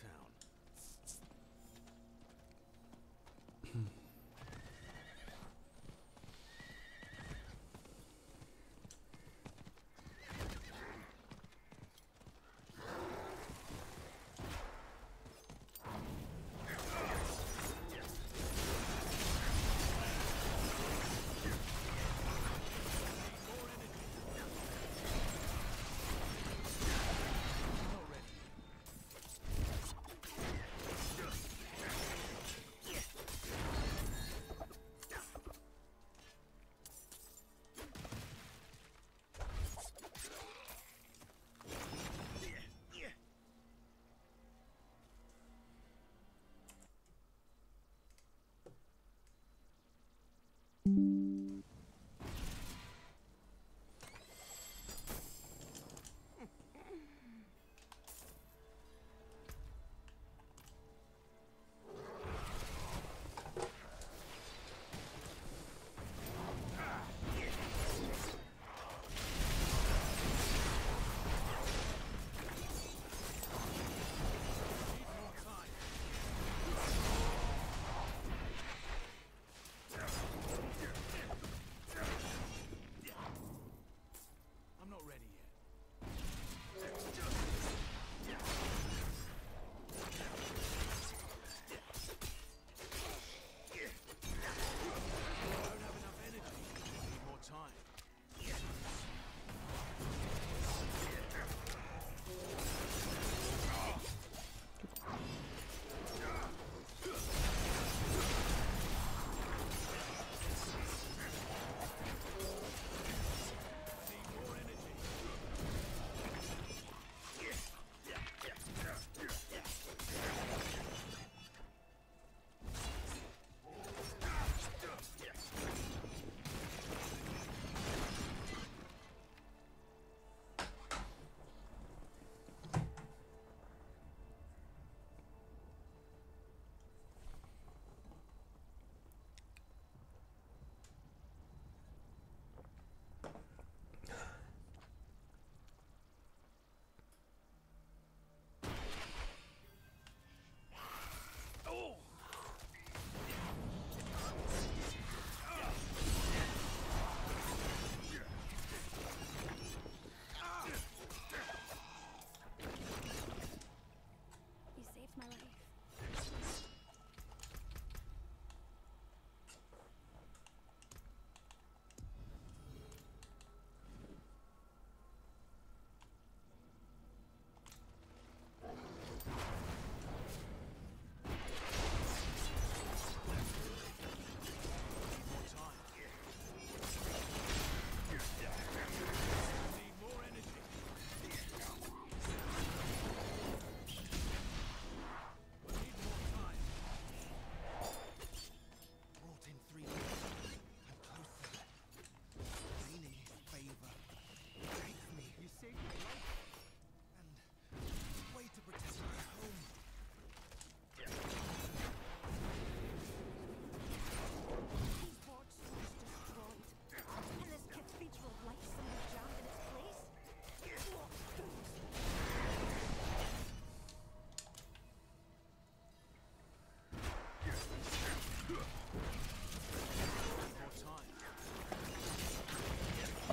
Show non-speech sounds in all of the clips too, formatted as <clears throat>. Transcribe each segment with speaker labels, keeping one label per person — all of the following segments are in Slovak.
Speaker 1: town.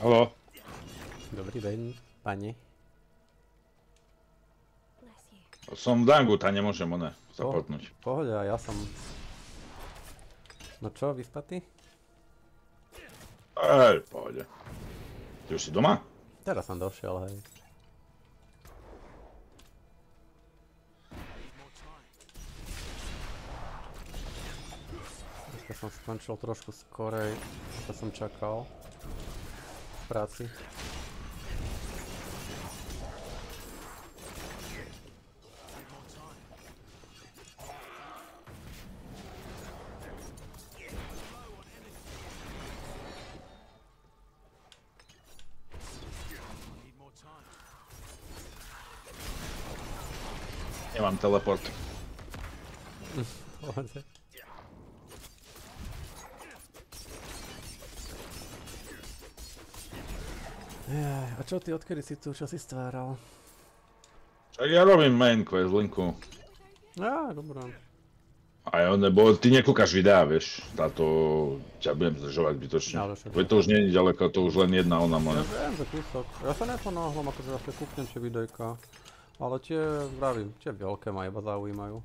Speaker 1: Halo?
Speaker 2: Dobrý deň, pani.
Speaker 1: Som v dangu, tá nemôžem one
Speaker 2: Po-
Speaker 1: zapotnúť.
Speaker 2: Pohode, a ja som... No čo, vyspatý?
Speaker 1: Ej, pohode. Ty už si doma?
Speaker 2: Teraz som došiel, hej. Dneska som skončil trošku skorej, ako som čakal. V práci.
Speaker 1: Nemám teleport.
Speaker 2: Pohode. A čo ty, odkedy si tu, čo si stváral?
Speaker 1: Tak ja robím main quest linku.
Speaker 2: Á, dobré.
Speaker 1: A ja, nebo ty nekúkaš videá, vieš, táto ťa budem zdržovať bytočne. Veď to už nie je ďaleko, to už len jedna ona
Speaker 2: Ja
Speaker 1: moja.
Speaker 2: viem, že kúsok. Ja sa neponáhľam, akože ja kúknem tie videjka. Ale tie, vravím, tie veľké ma iba zaujímajú.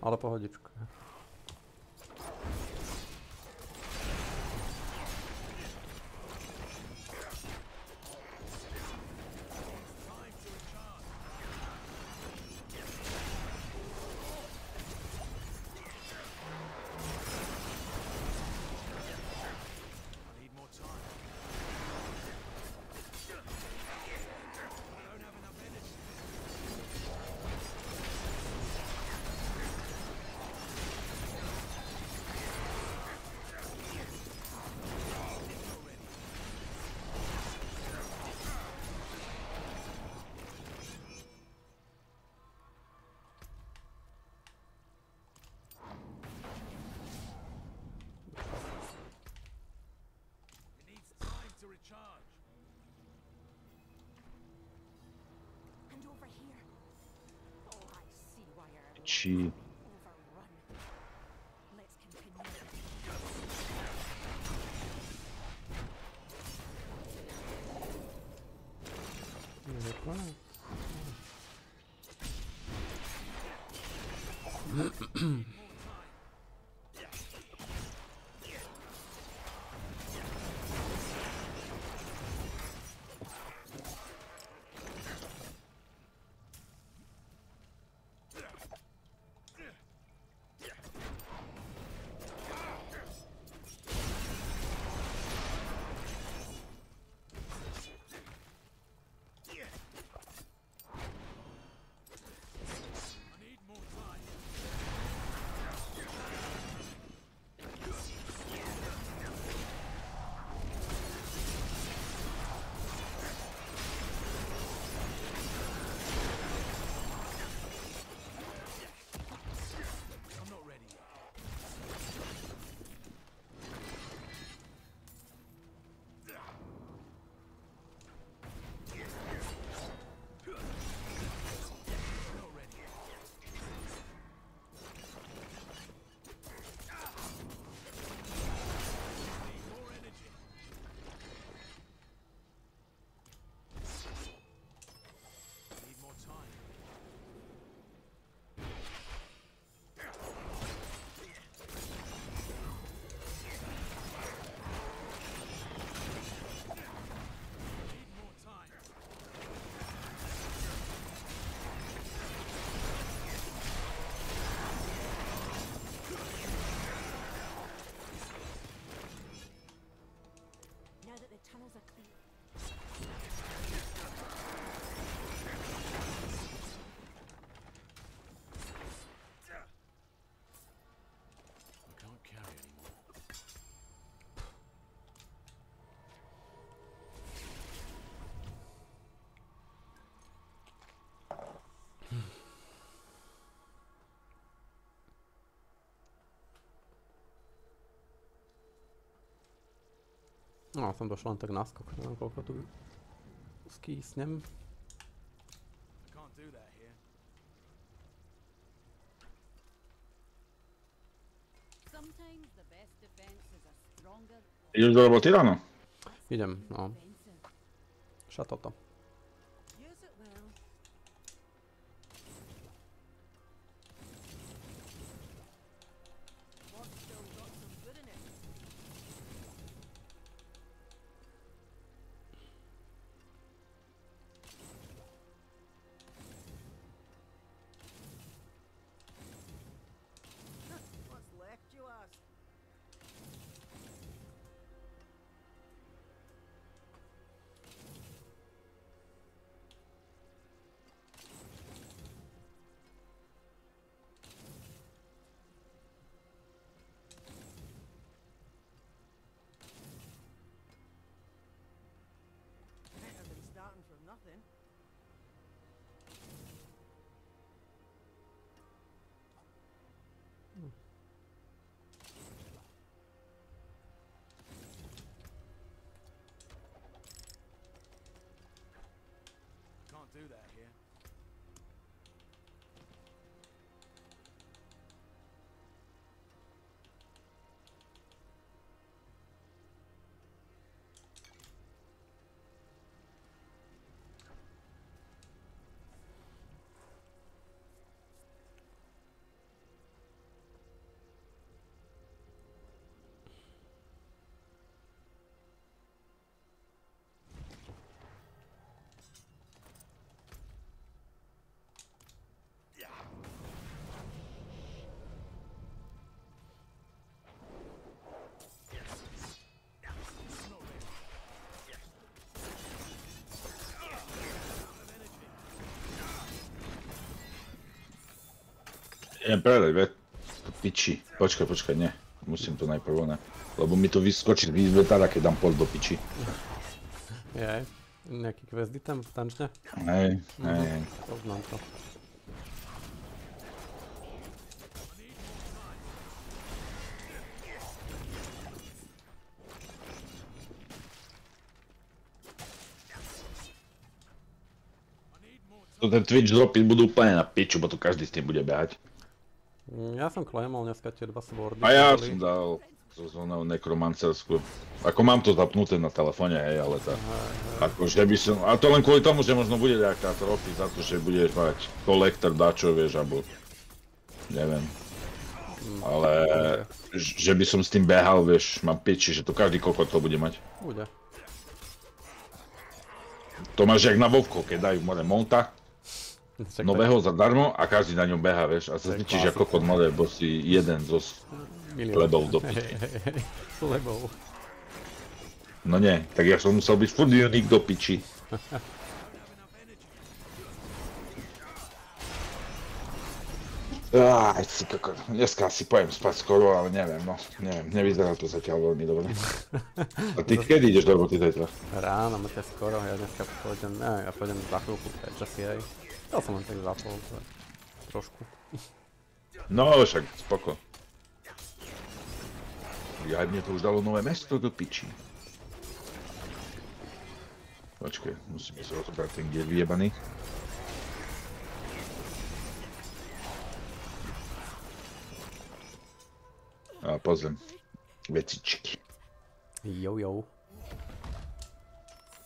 Speaker 2: Ale pohodička.
Speaker 3: și
Speaker 2: No, som došla len tak naskok, neviem koľko tu skýsnem.
Speaker 3: I can't do that here.
Speaker 4: Sometimes the best defense is a stronger.
Speaker 1: Ideš do roboty ráno?
Speaker 2: Idem, no.
Speaker 4: Vincent.
Speaker 2: Ša
Speaker 3: do that here.
Speaker 1: Idem predať, ve. Piči. Počkaj, počkaj, nie. Musím to najprv ne. Lebo mi to vyskočí z výzvetára, keď dám pol do piči.
Speaker 2: Je. Nejaký quest item v tančne?
Speaker 1: Hej, hej, hej.
Speaker 2: Poznám to.
Speaker 1: To ten Twitch dropy budú úplne na piču, bo to každý s tým bude behať.
Speaker 2: Mm, Ja som claimol dneska tie dva swordy.
Speaker 1: A ja
Speaker 2: boli.
Speaker 1: som dal zo zónou nekromancerskú. Ako mám to zapnuté na telefóne, hej, ale tá... Akože by som... A to len kvôli tomu, že možno bude nejaká trofy za to, že budeš mať kolektor dačo, vieš, alebo... Neviem. Ale... ž- Že by som s tým behal, vieš, mám piči, že to každý kokot to bude mať.
Speaker 2: Bude.
Speaker 1: To máš jak na Vovko, keď dajú more monta, <laughs>
Speaker 2: Čak,
Speaker 1: nového zadarmo a každý na ňom beha, vieš, a sa zničíš ako kokot more, bo si jeden zo...
Speaker 2: tak
Speaker 1: chlebov do <laughs> piči.
Speaker 2: Chlebov.
Speaker 1: No nie, tak ja som musel byť furt unik do piči. Aj, si kokot, dneska si pojem spať skoro, ale neviem, no, neviem, nevyzerá to zatiaľ veľmi dobre. <laughs> A ty kedy ideš do roboty zajtra?
Speaker 2: Ráno, máte skoro, ja dneska pôjdem, ne, ja pôjdem za chvíľku preč asi aj. Chcel som len tak zapol, to je trošku.
Speaker 1: No, však spoko. Ja mne to už dalo nové mesto do piči. Počkej, musíme sa rozobrať ten gier vyjebaný. A pozriem. Vecičky.
Speaker 2: Jo, jo.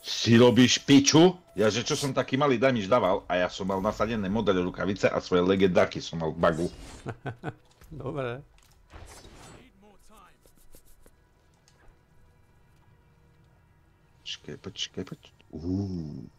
Speaker 1: Si robíš piču? Ja že čo som taký malý danič dával a ja som mal nasadené modré rukavice a svoje legendáky som mal v bagu. <laughs>
Speaker 2: Dobre.
Speaker 1: Počkej, počkej, počkej. Uuu.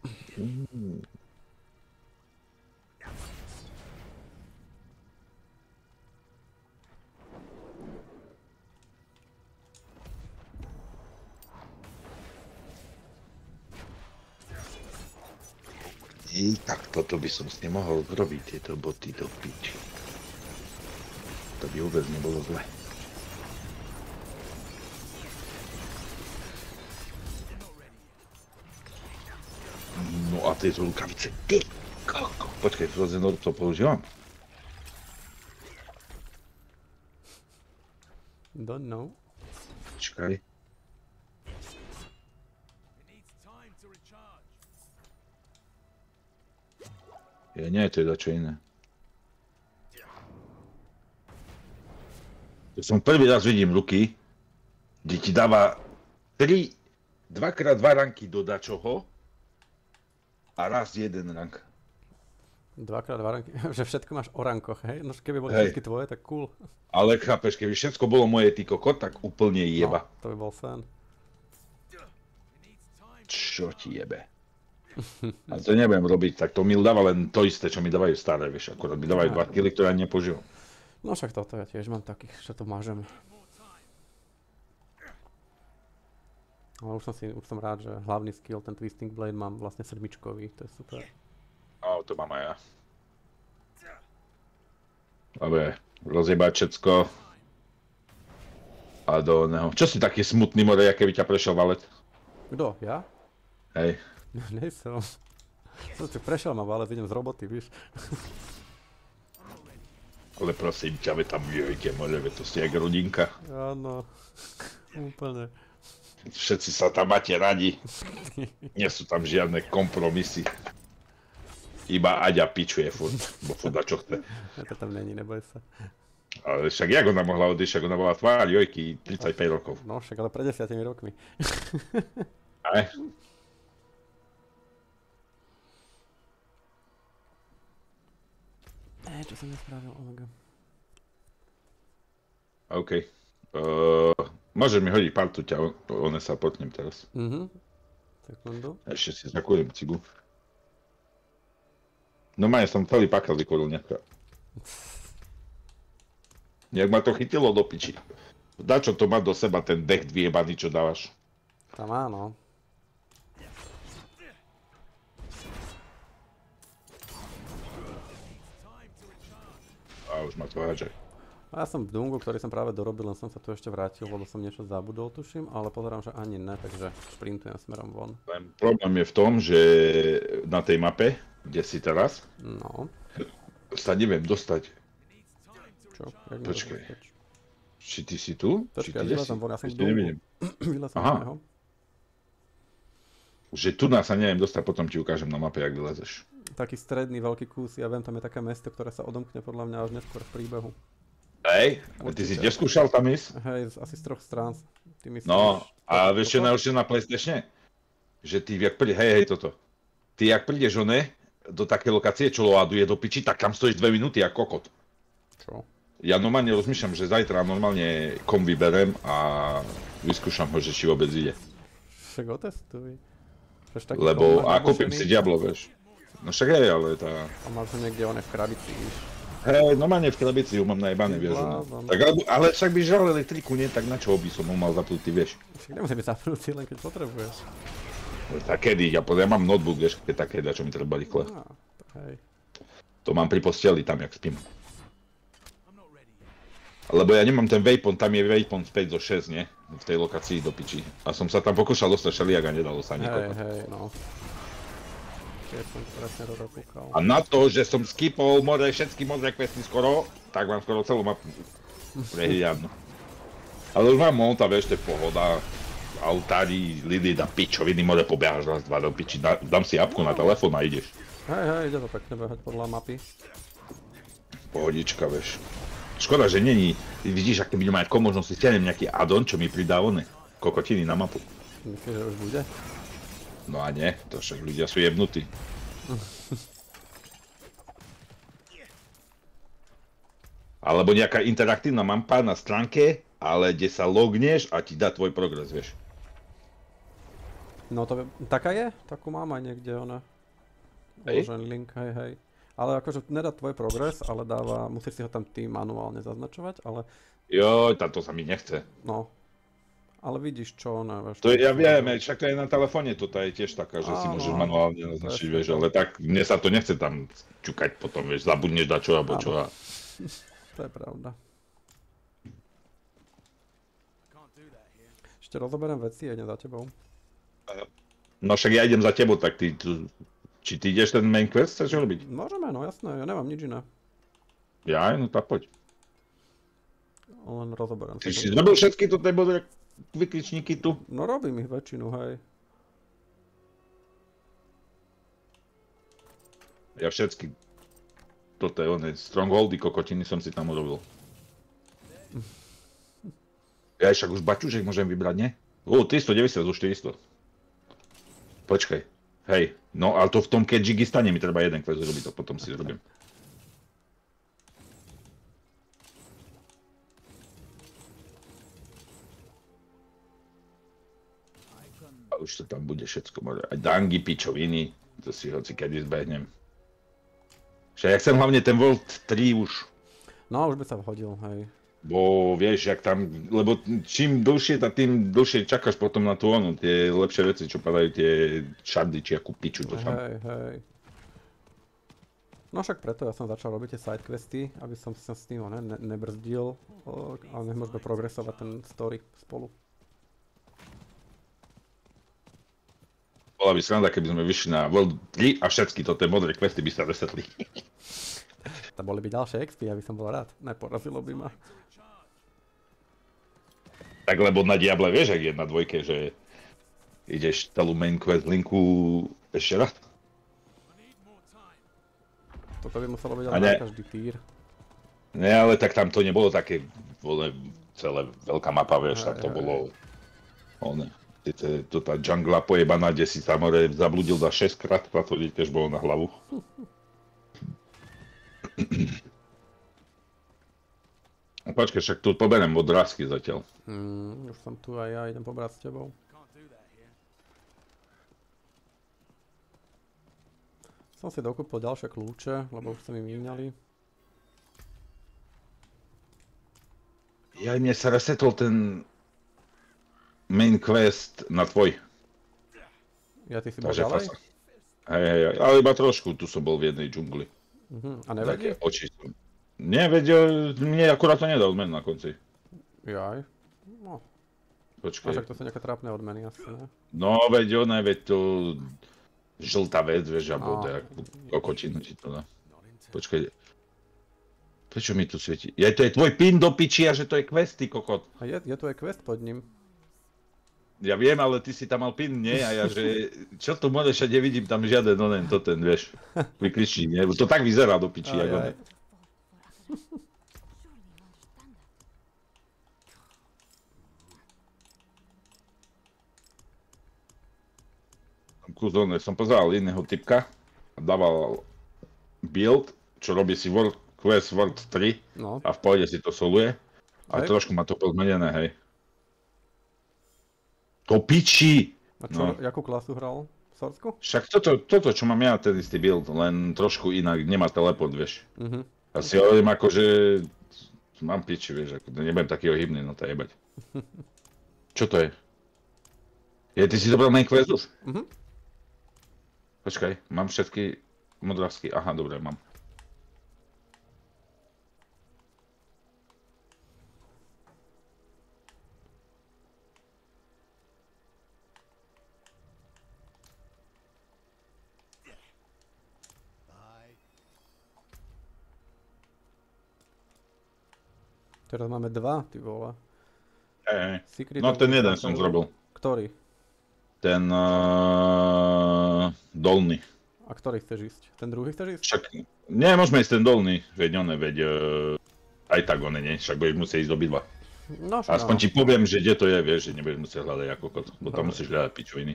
Speaker 1: Ej, tak toto by som s ním mohol zrobiť, tieto boty do piči. To by vôbec nebolo zle. No a tieto rukavice, ty koko. Počkej, Frozen Orb to používam.
Speaker 2: Don't know.
Speaker 1: Počkaj. Je, nie, to je dačo iné. To som prvý raz vidím ruky kde ti dáva 3, 2x2 ranky do dačoho a raz jeden rank.
Speaker 2: Dvakrát dva ranky, <laughs> že všetko máš o rankoch, hej? No keby boli všetky tvoje, tak cool.
Speaker 1: Ale chápeš, keby všetko bolo moje ty kokot, tak úplne jeba.
Speaker 2: No, to by bol sen.
Speaker 1: Čo ti jebe? A to nebudem robiť, tak to mi dáva len to isté, čo mi dávajú staré, vieš, akorát mi dávajú 2 kg, ktoré ani nepoužívam.
Speaker 2: No však toto ja tiež mám takých, že to mážem. Ale už som si, už som rád, že hlavný skill, ten Twisting Blade mám vlastne sedmičkový, to je super.
Speaker 1: No, to mám aj ja. Dobre, rozjebať všetko. A do neho. Čo si taký smutný more, aké by ťa prešiel valet?
Speaker 2: Kto? Ja?
Speaker 1: Hej.
Speaker 2: Nejsem. Som si prešiel ma, ale idem z roboty, víš.
Speaker 1: Ale prosím ťa, ve tam jojke, more, ve to si jak rodinka.
Speaker 2: Áno. Úplne.
Speaker 1: Všetci sa tam máte radi. Nie sú tam žiadne kompromisy. Iba Aďa pičuje furt, bo furt a čo chce.
Speaker 2: To tam není, neboj sa.
Speaker 1: Ale však jak ona mohla odísť, však ona bola tvár Jojky 35 rokov.
Speaker 2: No však ale pred desiatimi rokmi.
Speaker 1: Aj?
Speaker 2: Eh, čo som nespravil, omega.
Speaker 1: OK. Uh, môžeš mi hodiť partu ťa, one sa potnem teraz.
Speaker 2: Mhm. Sekundu.
Speaker 1: Ešte si zakujem cigu. No maje som celý pakal vykoril nejaká. Jak ma to chytilo do piči. Dačo to má do seba ten dech vyjebaný, čo dávaš.
Speaker 2: Tam áno.
Speaker 1: Už ma to.
Speaker 2: A ja som v Dungu, ktorý som práve dorobil, len som sa tu ešte vrátil, lebo som niečo zabudol, tuším, ale pozerám, že ani ne, takže šprintujem smerom von.
Speaker 1: Len problém je v tom, že na tej mape, kde si teraz,
Speaker 2: No,
Speaker 1: sa neviem dostať.
Speaker 2: čo? Jak to-
Speaker 1: Či ty si tu? Či
Speaker 2: Počkaj,
Speaker 1: ty
Speaker 2: ja vylezem von, ja som v Dungu.
Speaker 1: nevidím. <clears throat>
Speaker 2: Vylezem
Speaker 1: Aha.
Speaker 2: neho.
Speaker 1: Že tu nás sa neviem dostať, potom ti ukážem na mape, jak vylezeš.
Speaker 2: Taký stredný veľký kus, ja viem, tam je také mesto, ktoré sa odomkne podľa mňa až neskôr v príbehu.
Speaker 1: Hej, ty si tiež skúšal tam ísť?
Speaker 2: Hej, asi z troch strán. Ty myslíš?
Speaker 1: No, a
Speaker 2: to-
Speaker 1: vieš čo najhoršie na Playstatione? Že ty, jak príde, hej, hej, toto. Ty, jak prídeš, one, do také lokácie, čo loaduje do piči, tak tam stojíš dve minúty ako kokot.
Speaker 2: Čo?
Speaker 1: Ja normálne rozmýšľam, že zajtra normálne kom vyberem a vyskúšam ho, že či vôbec ide.
Speaker 2: Však otestuj.
Speaker 1: Lebo, a kúpim si Diablo, vieš. No však hej, ale tá...
Speaker 2: A máš ho niekde one v krabici, víš.
Speaker 1: Hej, normálne v krabici ho mám najebané, vieš. no.
Speaker 2: Blázon.
Speaker 1: Tak, ale, ale však by žal elektriku, nie? Tak na čo by som ho mal zapnutý, vieš.
Speaker 2: Však nemusí byť zapnutý, len keď potrebuješ.
Speaker 1: Tak kedy, ja, ja mám notebook, vieš, keď také, čo mi treba rýchle.
Speaker 2: Tak hej.
Speaker 1: To mám pri posteli, tam jak spím. Lebo ja nemám ten Vapon, tam je Vapon 5 zo 6, nie? V tej lokácii do piči. A som sa tam pokúšal dostať šeliak a nedalo sa ani
Speaker 2: Hej, hej, no. Keď som presne toto kúkal.
Speaker 1: A na to, že som skipol more, všetky modré questy skoro, tak mám skoro celú mapu prehliadnú. Ale už mám monta, vieš, to je pohoda. Autári, lidy da pičoviny, more pobeháš raz, dva do piči, dá, dám si apku na telefón a ideš.
Speaker 2: Hej, hej, ide to pekne behať podľa mapy.
Speaker 1: Pohodička, vieš. Škoda, že není, vidíš, aké budem mať si stiahnem nejaký addon, čo mi pridá one, kokotiny na mapu.
Speaker 2: Myslíš, že už bude?
Speaker 1: No a nie, to však ľudia sú jebnutí. Alebo nejaká interaktívna mapa na stránke, ale kde sa logneš a ti dá tvoj progres, vieš.
Speaker 2: No to. Taká je? Takú mám aj niekde, ona. Uložený link, hej, hej. Ale akože nedá tvoj progres, ale dáva, musíš si ho tam ty manuálne zaznačovať, ale
Speaker 1: Jo, táto sa mi nechce.
Speaker 2: no. Ale vidíš čo ona, vieš.
Speaker 1: To je, ja viem, aj však to je na telefóne, toto je tiež taká, že si
Speaker 2: Áno,
Speaker 1: môžeš
Speaker 2: áno.
Speaker 1: manuálne naznačiť, vieš, ale tak mne sa to nechce tam čukať potom, vieš, zabudneš dačo alebo čo. A... <laughs>
Speaker 2: To je pravda. Ešte rozoberiem veci, jedne za tebou.
Speaker 1: No však ja idem za tebou, tak ty, či ty ideš ten main quest, chceš robiť?
Speaker 2: Môžeme, no jasné, ja nemám nič iné.
Speaker 1: Ja, no tak poď.
Speaker 2: Len rozoberiem
Speaker 1: Ty
Speaker 2: si
Speaker 1: si
Speaker 2: to.
Speaker 1: zrobil všetky toto modré vykričníky tu?
Speaker 2: No robím ich väčšinu, hej.
Speaker 1: Ja všetky. Toto je oné, strongholdy kokotiny som si tam urobil. Ja však už baťužek môžem vybrať, nie? Ó, 390, už 400. Počkaj. Hej, no ale to v tom Kedžigistane mi treba jeden quest zrobiť, to potom si zrobím. A už to tam bude všetko more. Aj dangy, pičoviny, to si hoci kedy zbehnem. Však ja chcem hlavne ten World 3 už.
Speaker 2: No, už by sa vhodil, hej.
Speaker 1: Bo vieš, jak tam, lebo čím dlhšie, tak tým dlhšie čakáš potom na tú onu, tie lepšie veci, čo padajú, tie šardy, či akú piču to tam.
Speaker 2: Hej, hej. No však preto ja som začal robiť tie sidequesty, aby som sa s tým ne, ne, nebrzdil, ale nech môžeme progresovať ten story spolu.
Speaker 1: Bola by sranda, keby sme vyšli na World 3 a všetky toto modré questy by sa resetli.
Speaker 2: To boli by ďalšie XP, aby som bol rád. Neporazilo by ma.
Speaker 1: Tak lebo na Diable vieš, ak je na dvojke, že ideš celú main quest linku ešte raz.
Speaker 2: Toto by muselo byť ale
Speaker 1: ne-
Speaker 2: každý týr.
Speaker 1: Ne, ale tak tam to nebolo také, vole, celé veľká mapa, vieš, tam to bolo, one, to tá jungla pojebaná, kde si samore zabludil za 6 krát, a to tiež bolo na hlavu. A Počkaj, však tu poberiem odrázky zatiaľ.
Speaker 2: Mm, už som tu aj ja, idem pobrať s tebou. Som si dokúpil ďalšie kľúče, lebo už sa mi míňali.
Speaker 1: Ja mne sa resetol ten main quest na tvoj.
Speaker 2: Ja ty si bol
Speaker 1: Takže
Speaker 2: ďalej?
Speaker 1: fasa. Hej, hej, hej, ale iba trošku, tu som bol v jednej džungli.
Speaker 2: Mhm. A
Speaker 1: Také
Speaker 2: nevedí?
Speaker 1: oči som. E, mne akurát to nedal zmen na konci.
Speaker 2: Jaj. No, a
Speaker 1: Počkaj.
Speaker 2: však to sú nejaké trápne odmeny asi, ne?
Speaker 1: No, veď ona, veď to žltá vec, vieš, alebo
Speaker 2: No.
Speaker 1: je kokotinu ti to dá. Počkaj. Prečo mi tu svieti? Ja, to je tvoj pin do piči a že to je quest, ty kokot.
Speaker 2: A je, je tu aj quest pod ním.
Speaker 1: Ja viem, ale ty si tam mal pin, nie? A ja, že čo tu môžeš, ja nevidím tam žiaden, no len to ten, vieš, vykričí, nie? To tak vyzerá do piči,
Speaker 2: Aj,
Speaker 1: ako...
Speaker 2: aj.
Speaker 1: Kúzone, som pozeral iného typka a dával build, čo robí si World Quest World 3
Speaker 2: No,
Speaker 1: a v pohode si to soluje. A
Speaker 2: Hej.
Speaker 1: trošku ma to pozmenené, hej. To piči!
Speaker 2: a čo,
Speaker 1: No.
Speaker 2: jakú klasu hral? Sorsku?
Speaker 1: Však toto, toto, čo mám ja, ten istý build, len trošku inak, nemá teleport, vieš.
Speaker 2: Mhm.
Speaker 1: A si hovorím ako, že mám piči, vieš, ako, nebudem taký ohybný, no to jebať. <laughs> Čo to je? Je, ty si zobral main quest už?
Speaker 2: Mhm.
Speaker 1: Počkaj, mám všetky modrávky, aha, dobre, mám.
Speaker 2: Teraz máme dva, ty vole.
Speaker 1: Hej, hej.
Speaker 2: Secret
Speaker 1: No ten jeden som zrobil.
Speaker 2: Ktorý?
Speaker 1: Ten uh, dolný.
Speaker 2: A ktorý chceš ísť? Ten druhý chceš ísť?
Speaker 1: Však, nie, môžeme ísť ten dolný, veď one, veď uh, aj tak one, nie? Však budeš musieť ísť obidva.
Speaker 2: No,
Speaker 1: Aspoň
Speaker 2: áno.
Speaker 1: ti poviem, že kde to je, vieš, že nebudeš musieť hľadať ako kot, bo tam musíš hľadať pičoviny.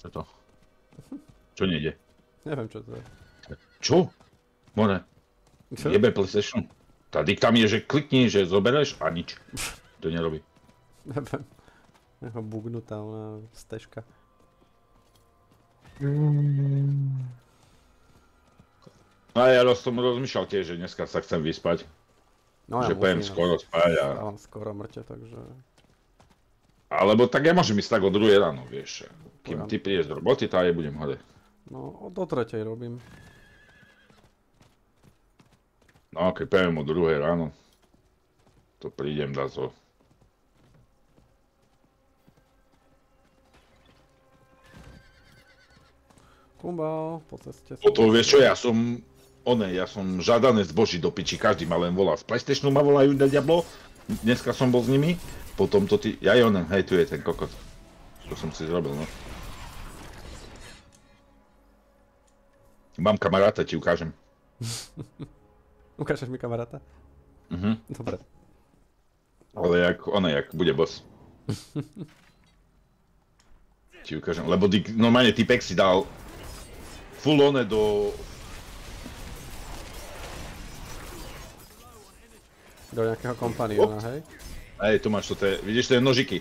Speaker 1: Čo to? Čo nejde?
Speaker 2: Neviem, čo to je.
Speaker 1: Čo? More,
Speaker 2: Čo?
Speaker 1: jebe PlayStation. Tady tam je, že klikni, že zobereš a nič. To nerobí.
Speaker 2: Neviem. Jeho bugnutá ona stežka.
Speaker 1: No a ja som rozmýšľal tiež, že dneska sa chcem vyspať.
Speaker 2: No
Speaker 1: že pojem
Speaker 2: musím,
Speaker 1: skoro spať a...
Speaker 2: Dávam skoro mŕte, takže...
Speaker 1: Alebo tak ja môžem ísť tak o druhej ráno, vieš. Kým ty prídeš z roboty, tá ja budem hode.
Speaker 2: No, do tretej robím.
Speaker 1: No, keď poviem o druhej ráno, to prídem dať zo...
Speaker 2: Kumbal, po ceste sa...
Speaker 1: Toto, vieš čo, ja som... One, ja som žiadané zboží do piči, každý ma len volá. Z PlayStationu ma volajú na Diablo, dneska som bol s nimi, potom to ty... Ja onen, hej, tu je ten kokot. To som si zrobil, no. Mám kamaráta, ti ukážem. <laughs>
Speaker 2: Ukážeš mi kamaráta?
Speaker 1: Mhm.
Speaker 2: Dobre.
Speaker 1: Ale jak, ona jak bude boss. <laughs> ti ukážem, lebo ty, normálne typek si dal full one do...
Speaker 2: Do nejakého kompaniona, hej?
Speaker 1: Hej, tu máš to, je, vidíš, to je nožiky.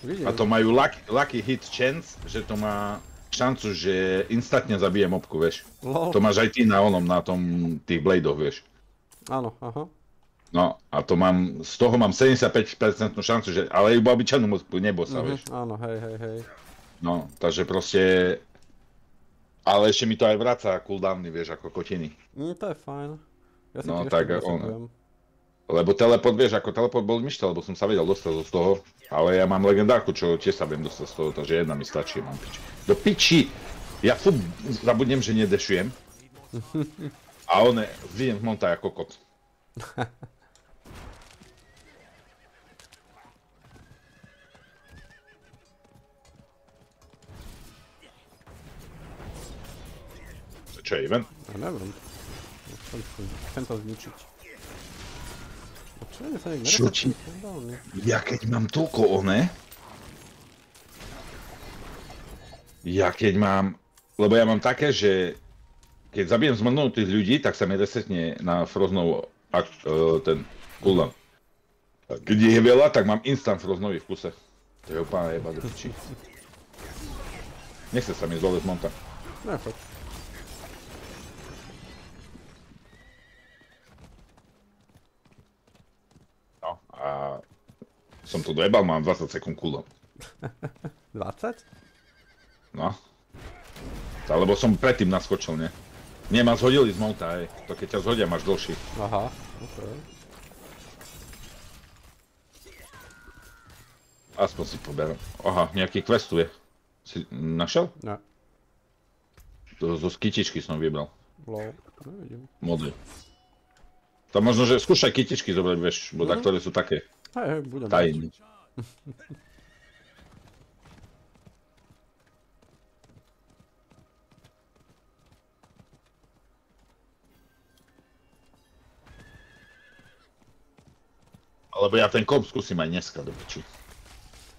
Speaker 2: Vidím.
Speaker 1: A to majú lucky, lucky hit chance, že to má šancu, že instantne zabije mobku, vieš.
Speaker 2: Lol.
Speaker 1: To máš aj ty na onom, na tom tých bladoch, vieš.
Speaker 2: Áno, aha.
Speaker 1: No a to mám, z toho mám 75% šancu, že, ale iba obyčajnú mobku, nebosa, vieš.
Speaker 2: Mhm, áno, hej, hej, hej.
Speaker 1: No, takže proste... Ale ešte mi to aj vraca cooldowny, vieš, ako kotiny.
Speaker 2: Mm, to je fajn. Ja si
Speaker 1: No,
Speaker 2: tiež
Speaker 1: tak, on-. Lebo teleport, vieš, ako teleport bol myštel, lebo som sa vedel dostať z toho. Ale ja mám legendárku, čo tiež sa viem dostať z toho, takže jedna mi stačí, mám piči. Do piči! Ja furt zabudnem, že nedešujem. A on viem monta ako kot. Čo je event?
Speaker 2: Ja neviem. Chcem to zničiť. Čo sa niekto
Speaker 1: Čo ti-. Ja keď mám toľko one... Ja keď mám... Lebo ja mám také, že... Keď zabijem zmrnutých ľudí, tak sa mi resetne na Froznov ak, uh, ten cooldown. Keď je veľa, tak mám instant Froznový v kuse. To je úplne jeba do piči. Nechce sa mi z dole z monta.
Speaker 2: Ne,
Speaker 1: a... Som to dojebal, mám 20 sekúnd cooldown. <laughs>
Speaker 2: 20?
Speaker 1: No. Alebo som predtým naskočil, nie? Nie, ma zhodili z monta, hej. To keď ťa zhodia, máš dlhší.
Speaker 2: Aha, ok.
Speaker 1: Aspoň si poberám. Aha, nejaký quest tu je. Si našiel?
Speaker 2: Ne,
Speaker 1: To, zo skytičky som vybral.
Speaker 2: lol. Nevidím.
Speaker 1: Modly. To možno, že skúšaj kytičky zobrať, vieš, bo tak, ktoré sú také
Speaker 2: Hej, hej, budem.
Speaker 1: tajné. Alebo ja ten komp skúsim aj dneska do piči.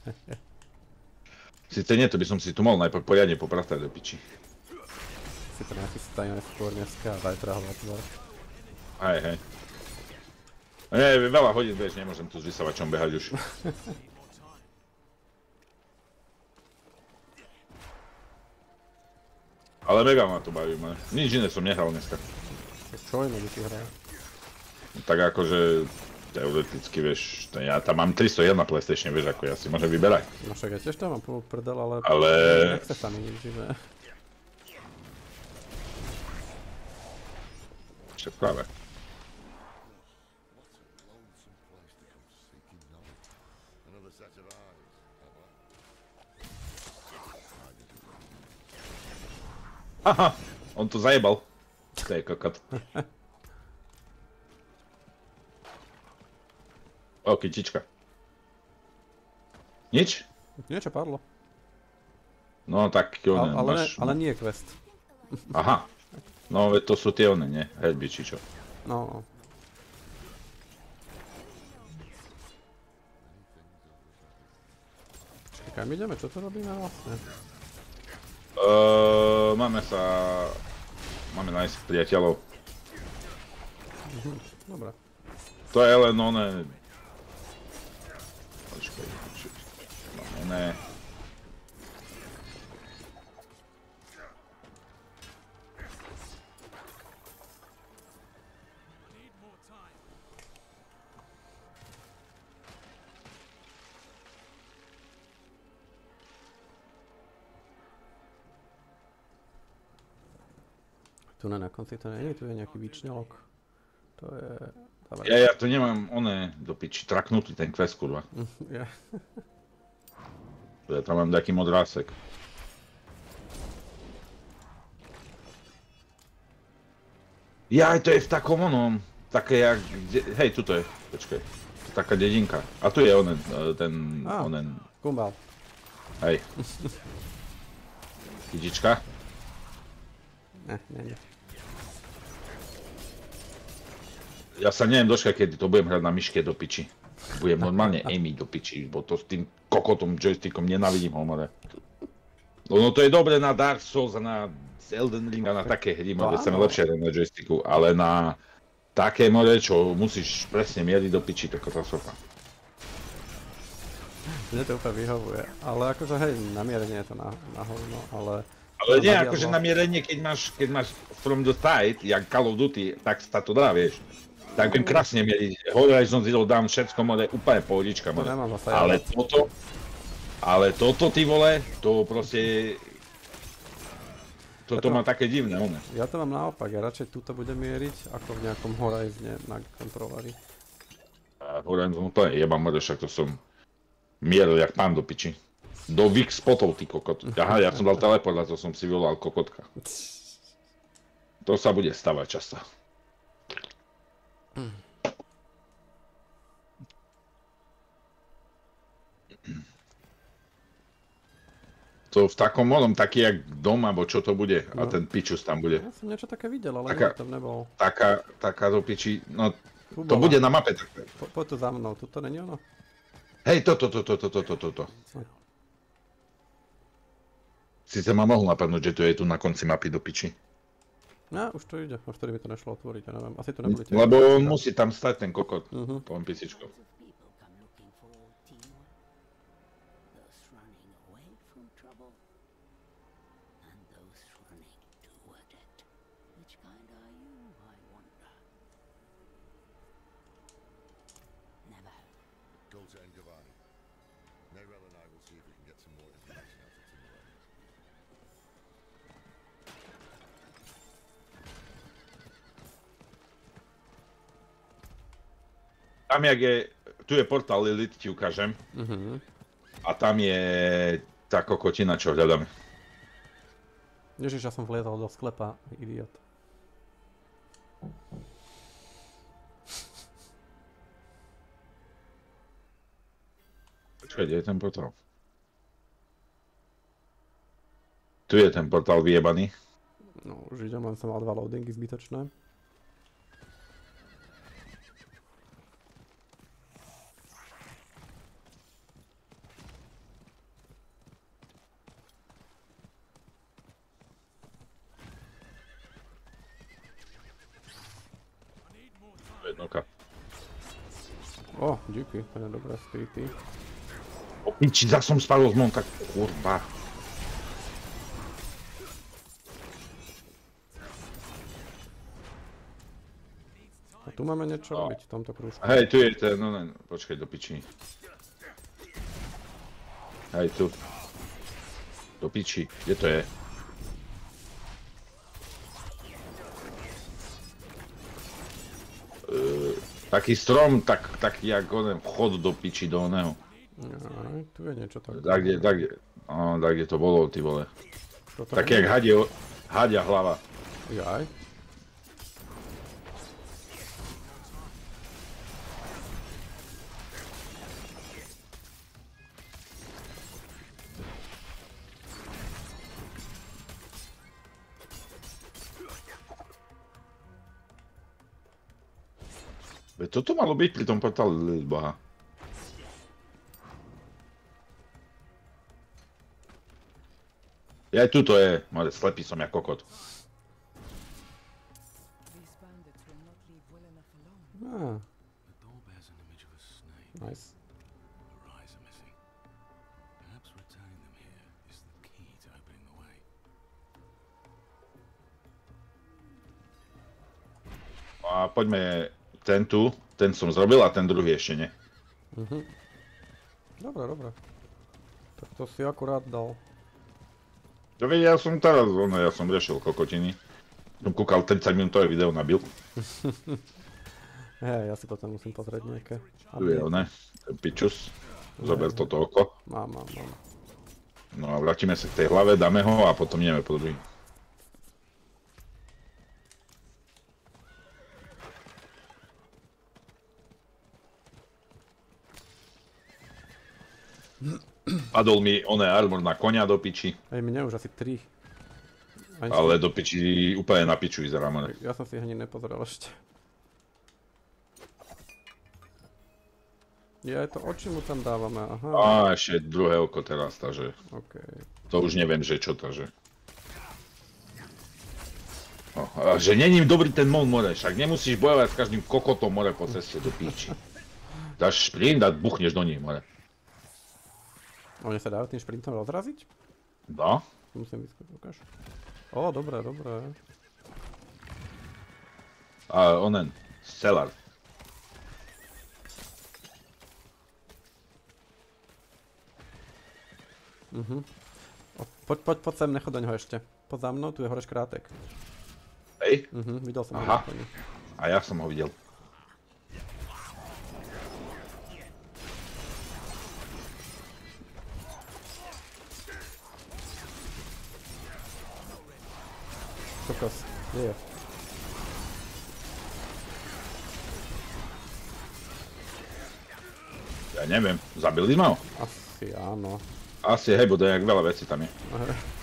Speaker 1: <laughs> Sice nie, to by som si tu mohol najprv poriadne popratať do piči.
Speaker 2: Si to nejaký stajne skôr dneska a zajtra otvor.
Speaker 1: Hej, hej. Nie, veľa hodín, vieš, nemôžem tu s vysavačom behať už. Ale mega ma to baví, man. Nič iné som nehral dneska.
Speaker 2: Čo iné by si hral?
Speaker 1: Tak akože, teoreticky, vieš, ja tam mám 301 na PlayStation, vieš, ako ja si môžem vyberať.
Speaker 2: No však ja tiež tam mám plnú prdel, ale...
Speaker 1: Ale...
Speaker 2: Nechce sa mi nič iné.
Speaker 1: Však práve. Aha, on to zajebal. To je kokot. O, kytička. Nič?
Speaker 2: Niečo padlo.
Speaker 1: No tak, jo, ne,
Speaker 2: ale,
Speaker 1: máš...
Speaker 2: ale nie quest. <laughs>
Speaker 1: Aha. No, veď to sú tie one, nie? Helby, či čo.
Speaker 2: No, Čakaj, kam ideme? Čo to robíme vlastne?
Speaker 1: Uh, máme sa... Máme nájsť priateľov.
Speaker 2: Dobre.
Speaker 1: To je len oné... Počkaj, počkaj. Mám oné...
Speaker 2: Tu na, na konci to nie je, tu je nejaký výčňalok. To je... Dobre.
Speaker 1: Ja, ja tu nemám oné do piči, traknutý ten quest, kurva. <laughs>
Speaker 2: Ja.
Speaker 1: Ja tam mám taký modrásek. Ja, to je v takom onom. Také jak... Kde, hej, tuto je. Počkaj. To je taká dedinka. A tu je onen, e, ten,
Speaker 2: Á.
Speaker 1: onen,
Speaker 2: Kumbal.
Speaker 1: hej. <laughs> Kytička?
Speaker 2: Ne, ne, ne.
Speaker 1: Ja sa neviem dočkať, kedy to budem hrať na myške do piči. Budem normálne aimiť do piči, bo to s tým kokotom joystickom nenávidím ho, more. Ono to je dobre na Dark Souls a na Elden Ring a na také hry, more,
Speaker 2: Áno.
Speaker 1: sa lepšie na joysticku, ale na také more, čo musíš presne mieriť do piči, to katastrofa.
Speaker 2: Mne to úplne vyhovuje. Ale akože hej, namierenie je to na, na hovno, ale...
Speaker 1: Ale nie, akože na mierenie, keď máš, keď máš from the side, jak Call of Duty, tak sa to dá, vieš. Tak viem krásne mieriť, Horizon Zero Dawn, všetko more, úplne pohodička,
Speaker 2: To zase
Speaker 1: Ale toto, ale toto ty vole, to proste... Toto
Speaker 2: to-
Speaker 1: má také divné, one.
Speaker 2: Ja to mám naopak, ja radšej túto budem mieriť, ako v nejakom Horizone na kontroleri.
Speaker 1: Horizon úplne jebám, more, však to som mieril jak pán do piči. Do Vix spotov, ty kokot. Aha, ja som dal teleport a to som si vyvolal kokotka. <laughs> To sa bude stavať často. To v takom modom, taký jak dom, alebo čo to bude. A
Speaker 2: No.
Speaker 1: ten pičus tam bude.
Speaker 2: Ja som niečo také videl, ale
Speaker 1: Taká-
Speaker 2: tam nebol.
Speaker 1: Taká, taká do piči, no
Speaker 2: Tu
Speaker 1: to
Speaker 2: bola.
Speaker 1: bude na mape takové.
Speaker 2: Po, poď tu za mnou, tuto není ono?
Speaker 1: Hej, toto, toto, toto, toto, toto. Sice ma mohol napadnúť, že to je tu na konci mapy do piči.
Speaker 2: No, už to ide, až vtedy mi to nešlo otvoriť, ja neviem. Asi to neboli tie...
Speaker 1: Lebo on musí tam stať ten kokot,
Speaker 2: Mhm.
Speaker 1: po NPCčko. Tam jak je, tu je portál Lilith, ti ukážem.
Speaker 2: Mhm.
Speaker 1: A tam je tá kokotina, čo hľadáme.
Speaker 2: Ježiš, ja som vliezol do sklepa, idiot.
Speaker 1: Počkaj, kde je ten portál? Tu je ten portál vyjebaný.
Speaker 2: No, už idem, len som mal dva loadingy zbytočné.
Speaker 1: Tu je jednotka.
Speaker 2: O, je dobré skrytý.
Speaker 1: O piči, zas som spadol z monka, kurva.
Speaker 2: A tu máme niečo robiť v tomto krúžku.
Speaker 1: Hej, tu je ten, no ne, počkaj do piči. Hej, tu. Do piči, kde to je? Taký strom, tak, taký jak onen vchod do piči do oného.
Speaker 2: Aj, tu je niečo také.
Speaker 1: Tak kde, tak kde, no, tak kde to bolo, ty vole.
Speaker 2: Toto
Speaker 1: Také jak hadie, hadia hlava.
Speaker 2: Jaj.
Speaker 1: Toto malo byť pri tom portále, Lilith Boha. Ja aj tuto je, ale slepý som ja kokot.
Speaker 4: These bandits will not leave well enough alone.
Speaker 2: Á,
Speaker 3: The door bears an image of a snake.
Speaker 2: nice.
Speaker 3: To.
Speaker 1: A poďme ten tu, ten som zrobil a ten druhý ešte nie.
Speaker 2: Mhm. Dobre, dobre. Tak to si akurát dal.
Speaker 1: To veď ja som teraz, ono, ja som riešil kokotiny. Som kúkal 30 minútové video na build. <laughs>
Speaker 2: Hej, ja si potom musím pozrieť nejaké.
Speaker 1: Tu je one, ten pičus. Zober toto oko.
Speaker 2: Mám, mám, mám.
Speaker 1: No a vrátime sa k tej hlave, dáme ho a potom ideme po druhý. Padol mi oné armor na konia do piči,
Speaker 2: Hej, mne už asi 3. Ani
Speaker 1: ale do piči úplne na piču vyzerá more.
Speaker 2: Ja som si ani nepozeral ešte. Ja to oči mu tam dávame, aha.
Speaker 1: A ešte druhé oko teraz, takže
Speaker 2: OK.
Speaker 1: to už neviem, že čo to, že... No, a že není dobrý ten mon more, však nemusíš bojovať s každým kokotom more po ceste do píči. Dáš šprint a buchneš do nich more.
Speaker 2: Oni sa dajú tým šprintom rozraziť?
Speaker 1: No,
Speaker 2: Musím vyskúšať, ukáž. Ó, dobré, dobré.
Speaker 1: a onen, Stellar.
Speaker 2: Mhm. O, poď, poď, poď sem, nechod do neho ešte. Poď za mnou, tu je hore škrátek.
Speaker 1: Hej,
Speaker 2: Mhm, videl som ho
Speaker 1: Aha. a ja som ho videl.
Speaker 2: Kokos, je?
Speaker 1: Ja neviem, zabili sme ho?
Speaker 2: Asi áno.
Speaker 1: Asi hej, bude jak veľa vecí tam je. <laughs>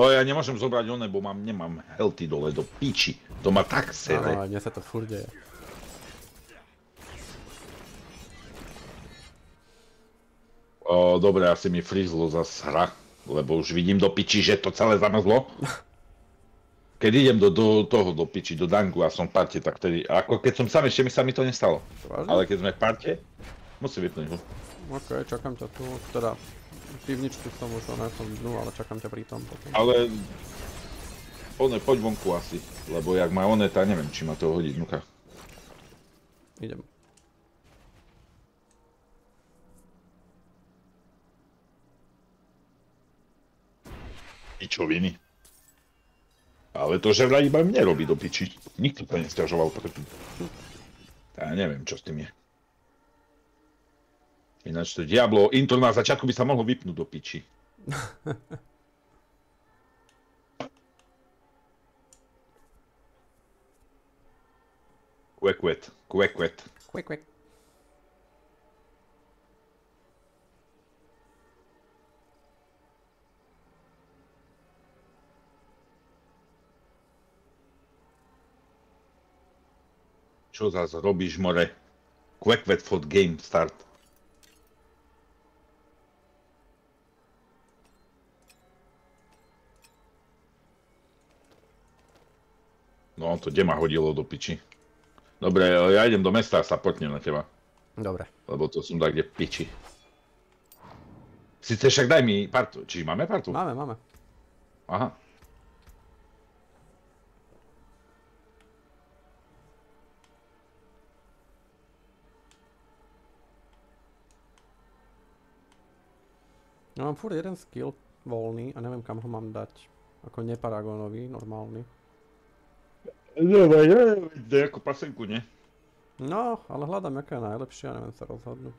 Speaker 1: Jo, ja nemôžem zobrať one, bo mám, nemám healthy dole do piči. To ma tak
Speaker 2: Áno,
Speaker 1: sere.
Speaker 2: mne sa to furt deje.
Speaker 1: O, dobre, asi mi frizlo zas hra, lebo už vidím do piči, že to celé zamrzlo. <laughs> Keď idem do, do toho, do piči, do dangu a som v parte, tak vtedy, ako keď som sám, ešte mi sa mi to nestalo.
Speaker 2: Vážne?
Speaker 1: Ale keď sme v parte, musím vypnúť ho.
Speaker 2: OK, čakám ťa tu. Teda, pivničku som už na tom dnu, ale čakám ťa pri tom potom.
Speaker 1: Ale... One, poď vonku asi, lebo jak má one, tá neviem, či ma to hodí, nuka.
Speaker 2: Idem.
Speaker 1: Pičoviny. Ale to, že vraj iba mne robí do piči. Nikto to nesťažoval predtým. Ja neviem, čo s tým je. Ináč to Diablo, intro na začiatku by sa mohlo vypnúť do piči. Quequet.
Speaker 2: Quick, quick.
Speaker 1: Čo zás robíš, more? Quequet for game start. No, to kde ma hodilo do piči. Dobre, ja idem do mesta a sa potnem na teba.
Speaker 2: Dobre.
Speaker 1: Lebo to som tak kde piči. Sice však daj mi partu. Či máme partu?
Speaker 2: Máme, máme.
Speaker 1: Aha.
Speaker 2: Ja mám furt jeden skill voľný a neviem kam ho mám dať. Ako neparagonový, normálny.
Speaker 1: Dobre, ako pasenku, nie?
Speaker 2: No, ale hľadám, aká je najlepšia, neviem sa rozhodnúť.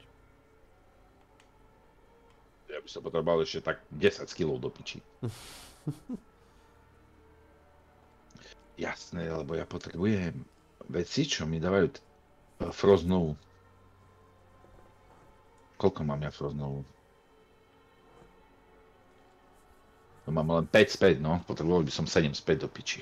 Speaker 1: Ja by som potreboval ešte tak 10 skillov do piči. <laughs> Jasné, lebo ja potrebujem veci, čo mi dávajú t- Froznovú. Koľko mám ja Froznovú? No mám len 5 späť, no. Potreboval by som 7 späť do piči.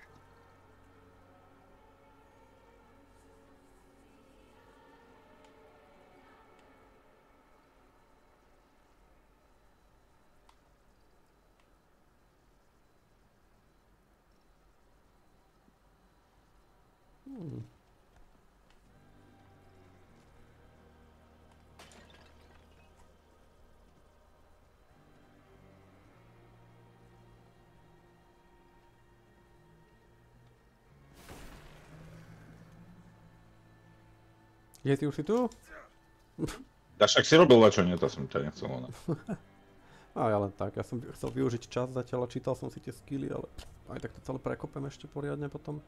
Speaker 2: Je, ty už si tu?
Speaker 1: A však si robil čo nie, to som ťa nechcel. No.
Speaker 2: A ja len tak, ja som chcel využiť čas zatiaľ a čítal som si tie skilly, ale aj tak to celé prekopem ešte poriadne potom.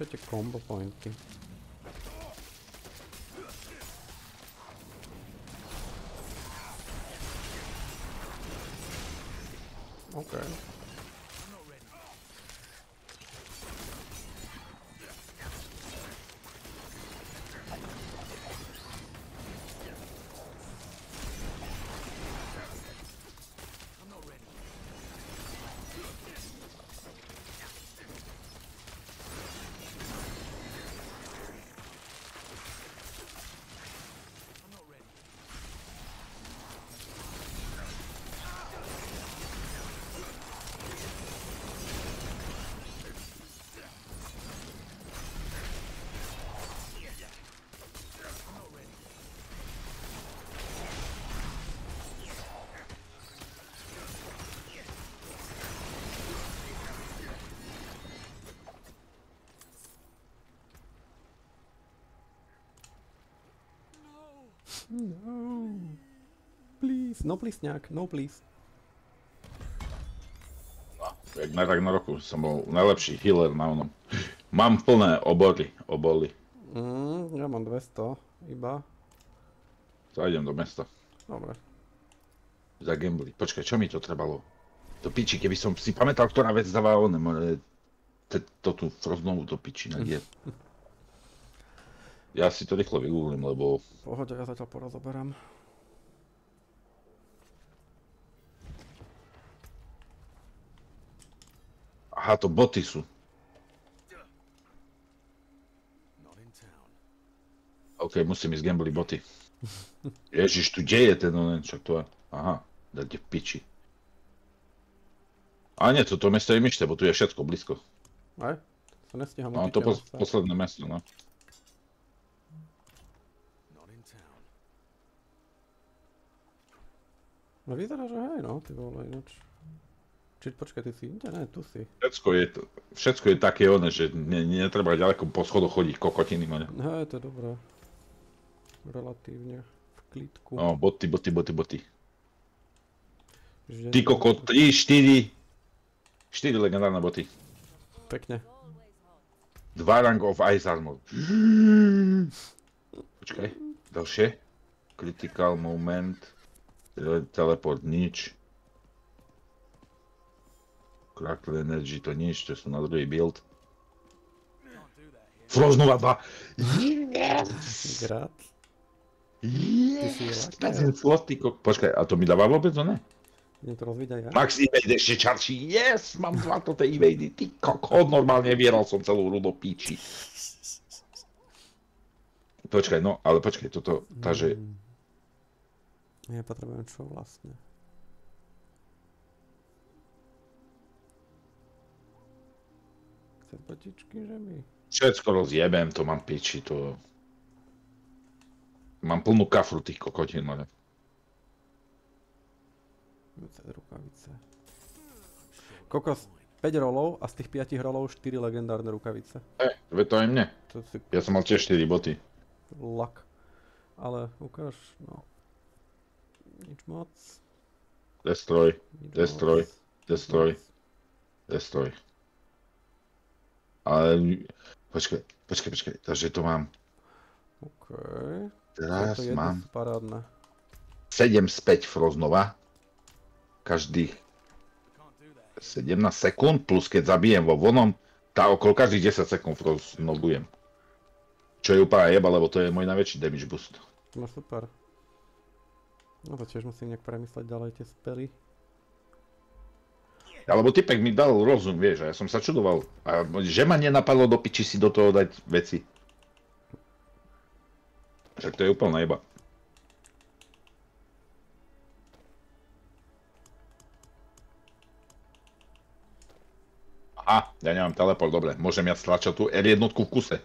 Speaker 2: Ja idem Please, no please nejak, no please.
Speaker 1: Jak na Ragnaroku som bol najlepší healer na onom. Mám plné obory, oboly.
Speaker 2: Mm, ja mám 200 iba.
Speaker 1: To idem do mesta.
Speaker 2: Dobre.
Speaker 1: Za gambly. Počkaj, čo mi to trebalo? To piči, keby som si pamätal, ktorá vec dáva more, te- to tu froznovú do piči na je. <laughs> Ja si to rýchlo vygooglím, lebo
Speaker 2: Pohode, ja zatiaľ porozoberám.
Speaker 1: Aha, to boty sú. OK, musím ísť gambly boty. <laughs> Ježiš, tu deje ten onen, čak to je. Aha, dajte piči. A nie, toto mesto je myšte, bo tu je všetko blízko.
Speaker 2: Aj? To nestíham
Speaker 1: No, to pos- posledné mesto, no.
Speaker 2: No vyzerá, že hej, no, ty vole, ináč. Či počkaj, ty si inde? Ne, tu si.
Speaker 1: Všetko je, to, všetko je také one, že ne, netreba ďaleko po schodoch chodiť kokotiny.
Speaker 2: Hej, to je dobré. Relatívne. V klidku.
Speaker 1: No, boty, boty, boty, boty.
Speaker 2: Že-
Speaker 1: Ty kokot, 3, 4, 4 legendárne boty.
Speaker 2: Pekne.
Speaker 1: Dva rank of Ice Armor. Počkaj, ďalšie. Critical moment. Tele- Teleport nič. Crackle Energy to nič, to sú na druhý build. Froznova 2. Yes!
Speaker 2: Grát.
Speaker 1: Yes!
Speaker 2: si je
Speaker 1: Ten slot, ty kok- Počkaj, a to mi dáva vôbec, to ne?
Speaker 2: Idem to rozviť aj ja.
Speaker 1: Max evade ešte čarší, yes! Mám dva toto evady, ty kokot, normálne vieral som celú hru do píči. Počkaj, no, ale počkaj, toto, takže,
Speaker 2: Ja potrebujem čo vlastne? Botičky, že mi?
Speaker 1: všetko rozjebem, to mám piči, to... Mám plnú kafru tých kokotín, no.
Speaker 2: Cez rukavice. Kokos, 5 rolov a z tých 5 rolov 4 legendárne rukavice.
Speaker 1: E, ve to aj mne.
Speaker 2: To si
Speaker 1: Ja som mal tiež 4 boty.
Speaker 2: lak. Ale ukáž, no. Nič moc.
Speaker 1: Destroy,
Speaker 2: Nič
Speaker 1: Destroy,
Speaker 2: moc.
Speaker 1: destroy, destroy. Ale, počkaj, počkaj, počkaj, takže to mám,
Speaker 2: OK.
Speaker 1: teraz
Speaker 2: je
Speaker 1: mám
Speaker 2: parádne.
Speaker 1: 7 späť Froznova. Každých 17 sekúnd, plus keď zabijem vo vonom, tá okolo každých 10 sekúnd Froznovujem. Čo je úplne jeba, lebo to je môj najväčší damage boost.
Speaker 2: No super. No to tiež musím nejak premysleť ďalej tie spely.
Speaker 1: Alebo typek mi dal rozum, vieš, a ja som sa čudoval. A že ma nenapadlo do piči si do toho dať veci. Však to je úplná jeba. Aha, ja nemám teleport, dobre. Môžem ja stlačať tú R1 v kuse.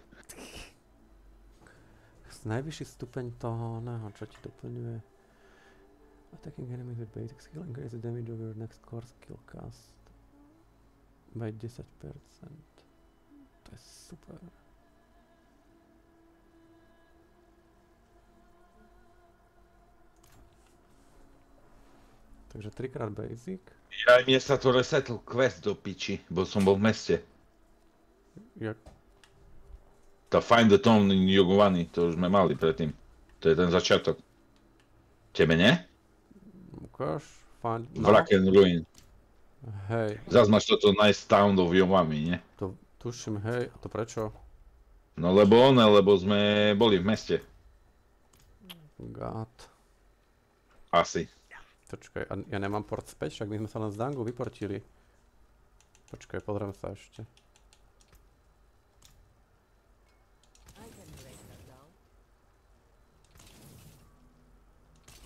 Speaker 2: Najvyšší stupeň toho, oného, čo ti doplňuje. Attacking enemies with basic skill increase the damage of your next core skill cast by 10%. To je super. To Takže trikrát basic.
Speaker 1: Ja mne sa to resetl quest do piči, bo som bol v meste.
Speaker 2: Jak...
Speaker 1: Tá Find the Tone in Yoguvani, to už sme mali predtým. To je ten začiatok. Tebe nie?
Speaker 2: Ukáž. Find...
Speaker 1: Wrack and Ruin.
Speaker 2: Hej,
Speaker 1: Zas máš toto Nice Town of Yoguvani, nie?
Speaker 2: to tuším, hej, to prečo?
Speaker 1: No lebo one, lebo sme boli v meste.
Speaker 2: God.
Speaker 1: Asi.
Speaker 2: Počkaj, ja nemám port späť, však my sme sa len z Dangu vyportili. Počkaj, pozriem sa ešte.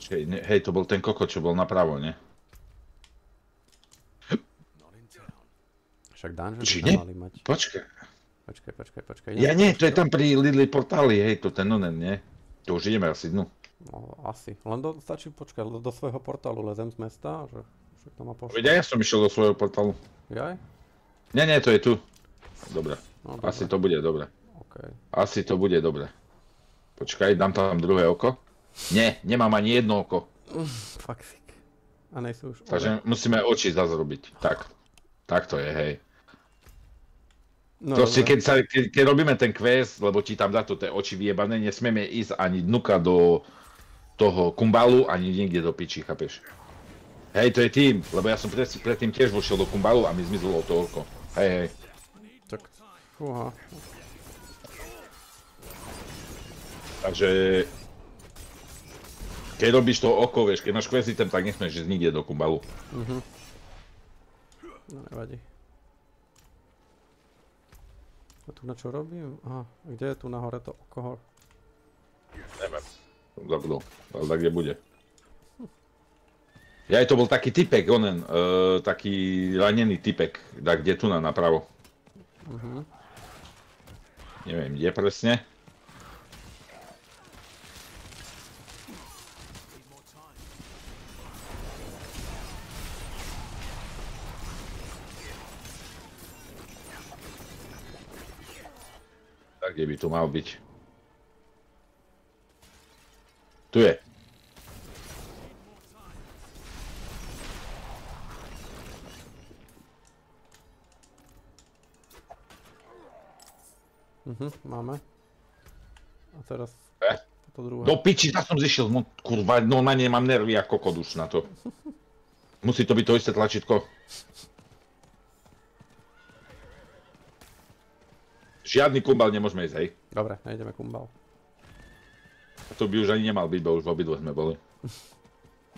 Speaker 1: Hej, ne, hej, to bol ten koko, čo bol napravo, nie?
Speaker 3: Not in town.
Speaker 2: Však dungeon
Speaker 1: Či
Speaker 2: by mali mať.
Speaker 1: Počkaj.
Speaker 2: Počkaj, počkaj, počkaj.
Speaker 1: Ja nie, to je tam pri Lidli portáli, hej, to ten onen, nie? To už ideme asi dnu.
Speaker 2: No, asi. Len do, stačí, počkaj, do, do svojho portálu lezem z mesta, že však to ma pošle.
Speaker 1: Veď aj ja som išiel do svojho portálu.
Speaker 2: Jaj?
Speaker 1: Nie, nie, to je tu. Dobre,
Speaker 2: No,
Speaker 1: asi
Speaker 2: dobre.
Speaker 1: to bude dobre.
Speaker 2: OK.
Speaker 1: Asi to bude dobre. Počkaj, dám tam druhé oko. Nie, nemám ani jedno oko.
Speaker 2: Faxik. A nejsú už.
Speaker 1: Takže musíme oči zase robiť. Tak. Tak to je, hej.
Speaker 2: No,
Speaker 1: Proste, keď, sa, keď, keď robíme ten quest, lebo ti tam dá to tie oči vyjebané, nesmieme ísť ani dnuka do toho kumbalu, ani niekde do piči, chápeš? Hej, to je tým, lebo ja som pred, predtým tiež vošiel do kumbalu a mi zmizlo to oko. Hej, hej.
Speaker 2: Tak, fúha.
Speaker 1: Takže... Keď robíš to oko, vieš, keď máš quest item, tak nesmieš ísť nikde do kumbalu.
Speaker 2: No nevadí. A tu na čo robím? Aha, kde je tu nahore to oko?
Speaker 1: Neviem. Zabudol. Ale kde bude. Ja to bol taký typek, onen, uh, taký ranený typek, tak kde tu na napravo.
Speaker 2: Mhm.
Speaker 1: Neviem, kde presne. Kde by tu mal byť? Tu je.
Speaker 2: Mhm, máme. A teraz
Speaker 1: E?
Speaker 2: to druhé.
Speaker 1: Do piči, tak som zišiel, no kurva, normálne nemám nervy ako kokot už na to. Musí to byť to isté tlačítko. Žiadny kumbal nemôžeme ísť, hej.
Speaker 2: Dobre, nejdeme kumbal.
Speaker 1: To by už ani nemal byť, bo už v obidve sme boli.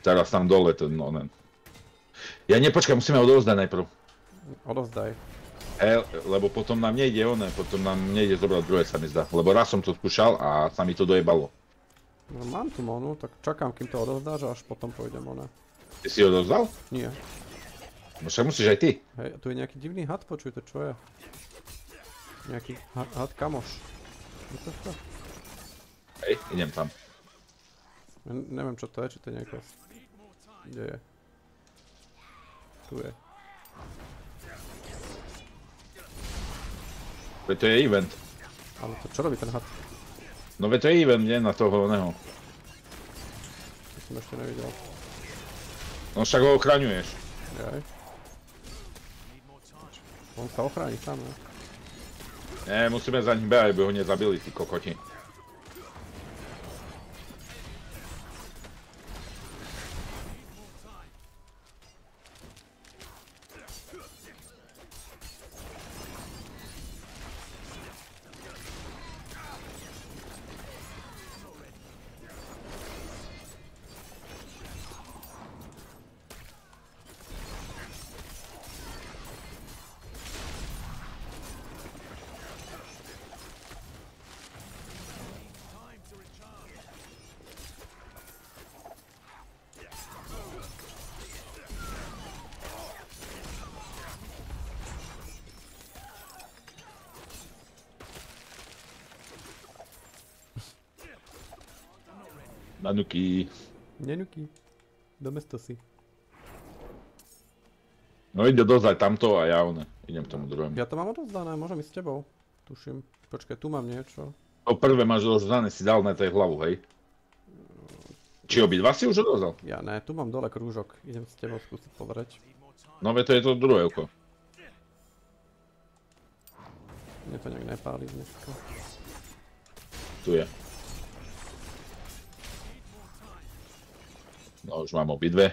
Speaker 1: Teraz tam dole ten onen. Ja nepočkaj, musíme ho odovzdať najprv.
Speaker 2: Odovzdaj.
Speaker 1: Hej, lebo potom nám nejde one, potom nám nejde zobrať druhé sa mi zdá. Lebo raz som to skúšal a sa mi to dojebalo.
Speaker 2: No, mám tu monu, tak čakám, kým to odovzdáš a až potom pôjdem ona.
Speaker 1: Ty si ho odovzdal?
Speaker 2: Nie.
Speaker 1: No však musíš aj ty.
Speaker 2: Hej, tu je nejaký divný had, počuj, to čo je? Nejaký had, kamoš.
Speaker 1: Hej, idem tam.
Speaker 2: Ja neviem čo to je, či to je nejaká... Kde je? Tu je.
Speaker 1: Veď to je event.
Speaker 2: Ale to čo robí ten had?
Speaker 1: No veď to je event, nie? Na toho oného.
Speaker 2: To som ešte nevidel.
Speaker 1: No však ho ochraňuješ.
Speaker 2: Jaj. On sa ochráni sám, ne?
Speaker 1: Nie, musíme za ním behať, aby ho nezabili, tí kokoti. Nanuki.
Speaker 2: Nenuky. Do mesto si.
Speaker 1: No ide dozať tamto a ja one. Idem k tomu druhému.
Speaker 2: Ja to mám odovzdané, môžem ísť s tebou. Tuším. Počkaj, tu mám niečo.
Speaker 1: To prvé máš rozdané, si dal na tej hlavu, hej? Či obidva si už odovzdal?
Speaker 2: Ja ne, tu mám dole krúžok. Idem s tebou skúsiť pozrieť.
Speaker 1: No veď to je to druhé oko.
Speaker 2: Mne to nejak nepálí dneska.
Speaker 1: Tu je. No už mám obidve.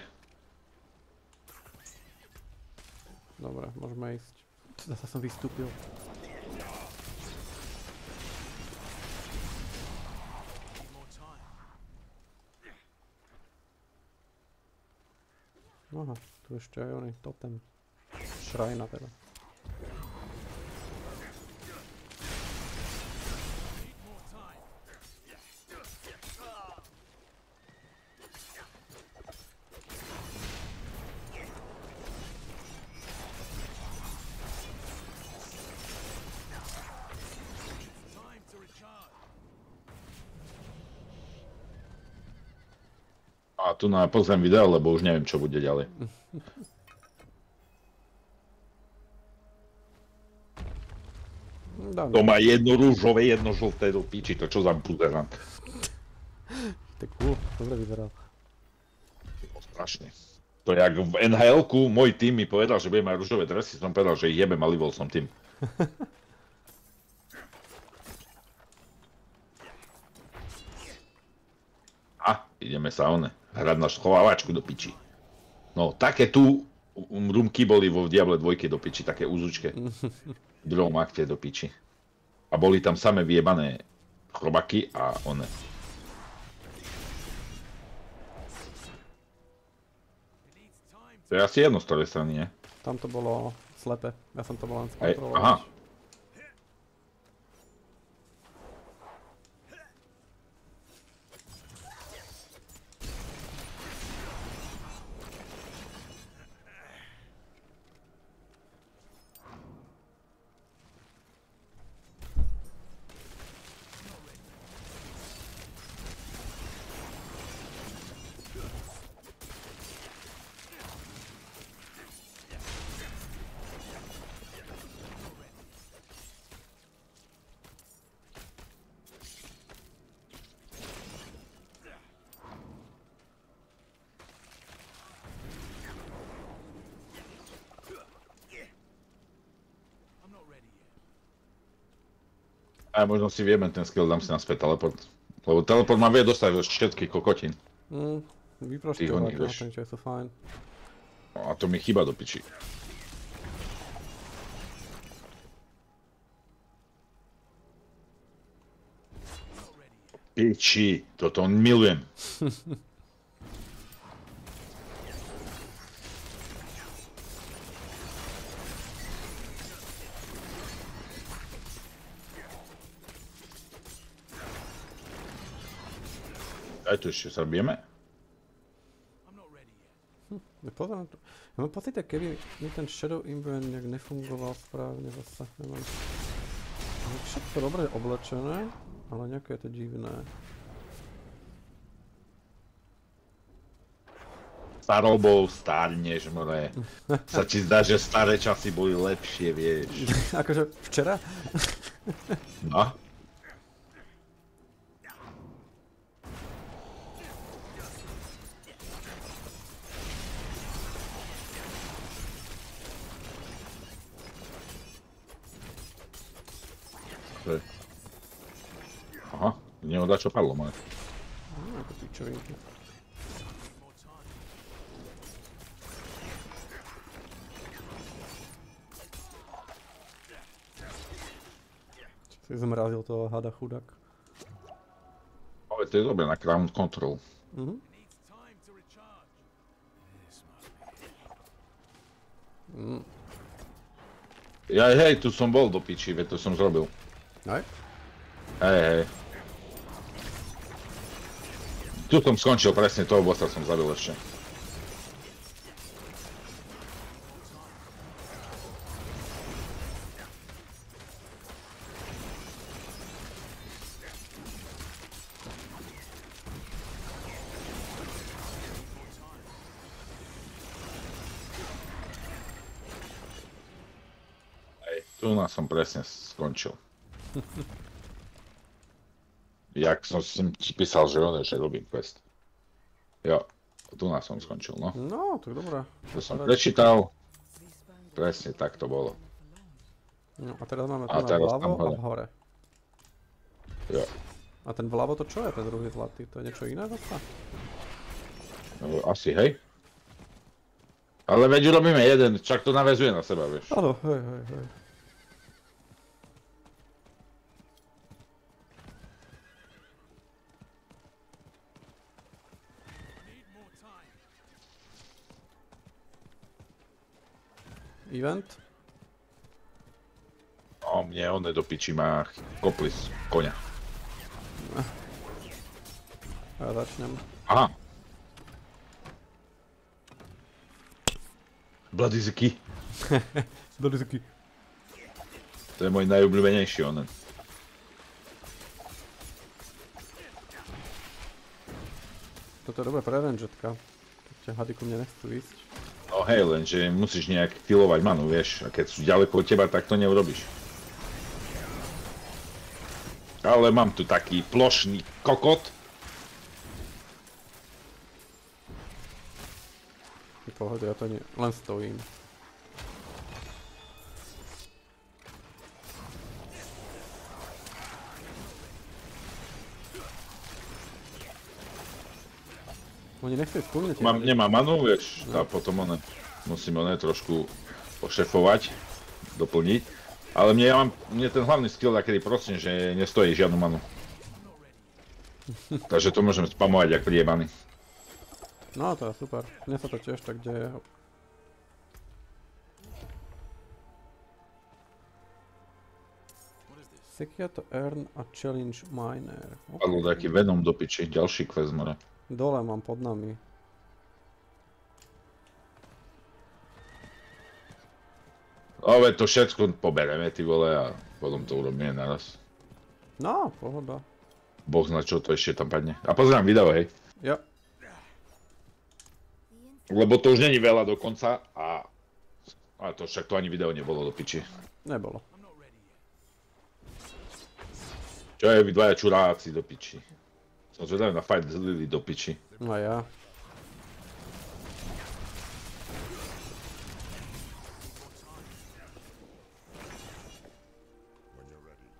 Speaker 2: Dobre, môžeme ísť. Zasa som vystúpil. Aha, tu ešte aj oný totem. Šrajna teda.
Speaker 1: Tu na pozriem video, lebo už neviem, čo bude ďalej.
Speaker 2: Dám,
Speaker 1: To má jedno rúžové, jedno žlté do piči, to čo za buzerant.
Speaker 2: je cool, dobre vyzeral.
Speaker 1: No, strašne. To jak v NHL-ku, môj tým mi povedal, že bude mať rúžové dresy, som povedal, že ich jebem a livol som tým. <laughs> A, ideme sa one, hrať na schovávačku do piči. No, také tu um, rumky boli vo Diable 2 do piči, také úzučké. V druhom akte do piči. A boli tam samé vyjebané chrobaky a one. To je asi jedno z strany, nie?
Speaker 2: Tam to bolo slepe, ja som to bol len
Speaker 1: Aj,
Speaker 2: skontrolovať.
Speaker 1: aha. A možno si vieme ten skill, dám si naspäť teleport. Lebo teleport ma vie dostať do všetkých kokotín.
Speaker 2: Mm, čo sú fajn.
Speaker 1: No a to mi chýba do piči. Piči, toto milujem. <laughs> Aj tu ešte?
Speaker 2: Ja pozerám tu. Ja mám pocit, keby mi ten Shadow Imbrand nejak nefungoval správne zase. Neviem. Ale všetko dobre oblečené, ale nejaké je to divné.
Speaker 1: Starobou stárneš, more. <laughs> Sa ti zdá, že staré časy boli lepšie, vieš.
Speaker 2: akože včera?
Speaker 1: No. Aha, z neho dá čo padlo, moje.
Speaker 2: No, ako pičovinky. Si zmrazil toho hada chudák.
Speaker 1: Ale to je dobré na ground control.
Speaker 2: Mhm. Mm.
Speaker 1: Ja, hej, tu som bol do piči, veď to som zrobil.
Speaker 2: Aj?
Speaker 1: Hej, hej. Tu som skončil presne, toho bossa som zabil ešte. Hej, tu nás som presne skončil. Jak som si ti písal, že on že robím quest. Jo, tu nás som skončil, no.
Speaker 2: No, tak dobré.
Speaker 1: To som prečítal. Presne tak to bolo.
Speaker 2: No a teraz máme tu na vľavo a
Speaker 1: hore.
Speaker 2: hore.
Speaker 1: Jo.
Speaker 2: A ten vľavo to čo je, ten druhý zlatý? To je niečo iné zasa?
Speaker 1: No, Asi, hej? Ale veď robíme jeden, čak to navezuje na seba, vieš.
Speaker 2: Áno, hej, hej, hej. Event?
Speaker 1: O mne, on do piči má koplis konia.
Speaker 2: A ja začnem.
Speaker 1: Aha. Bloody the key.
Speaker 2: Dali taký.
Speaker 1: To je môj najobľúbenejší onen.
Speaker 2: Toto je dobré pre rangetka. Keď ťa hady ku mne nechcú ísť.
Speaker 1: No hej, lenže musíš nejak filovať manu, vieš. A keď sú ďaleko od teba, tak to neurobíš. Ale mám tu taký plošný kokot.
Speaker 2: V pohode, ja to nie, len stojím. Oni mne, tie
Speaker 1: Mám, nemám manu, vieš. A potom one, musím one trošku ošefovať, doplniť. Ale mne, ja mám, mne ten hlavný skill takedy prosím, že nestojí žiadnu manu. <laughs> Takže to môžem spamovať, ak príde many.
Speaker 2: No to je super. Mne sa to tiež tak deje. Secure to earn a challenge miner. Ok.
Speaker 1: Padlo taký Venom do piči, ďalší quest more.
Speaker 2: Dole mám pod nami.
Speaker 1: Ale to všetko pobereme, ty vole, a potom to urobíme naraz.
Speaker 2: No, pohoda.
Speaker 1: Boh zna, čo to ešte tam padne. A pozerám video, hej.
Speaker 2: Ja.
Speaker 1: Lebo to už není veľa dokonca a... A to však to ani video nebolo do piči.
Speaker 2: Nebolo.
Speaker 1: Čo je vy dvaja čuráci do piči. Som zvedavý na fight z Lily do piči.
Speaker 2: No a ja.
Speaker 5: When you're ready,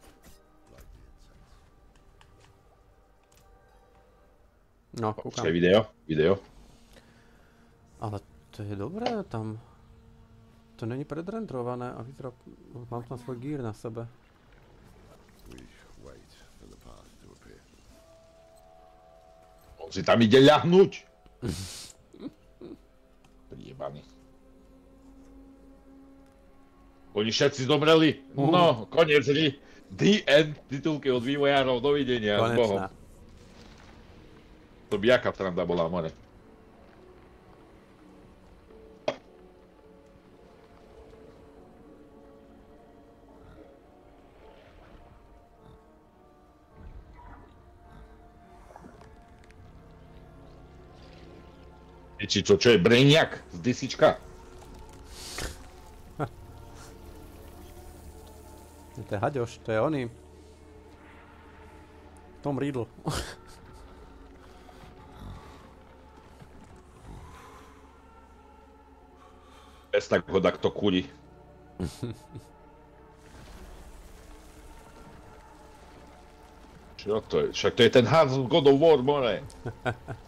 Speaker 5: light the incense.
Speaker 2: No, kúkam.
Speaker 1: Počkaj, video, video.
Speaker 2: Ale to je dobré, tam... To není predrendrované a vyzerá... Mám tam svoj gear na sebe.
Speaker 1: On si tam ide ľahnuť. <laughs> Prijebaný. Oni všetci zomreli. No, koniec hry. The end. Titulky od vývojárov. Dovidenia. Bohom.
Speaker 2: Konečná.
Speaker 1: To by jaká sranda bola, more. Či čo, čo je Brainiac z DCčka?
Speaker 2: To je Haďoš, to je oný. Tom Riddle. <laughs>
Speaker 1: Bez tak ho takto kúri. <laughs> Čo to je? Však to je ten Hans God of War, more. <laughs>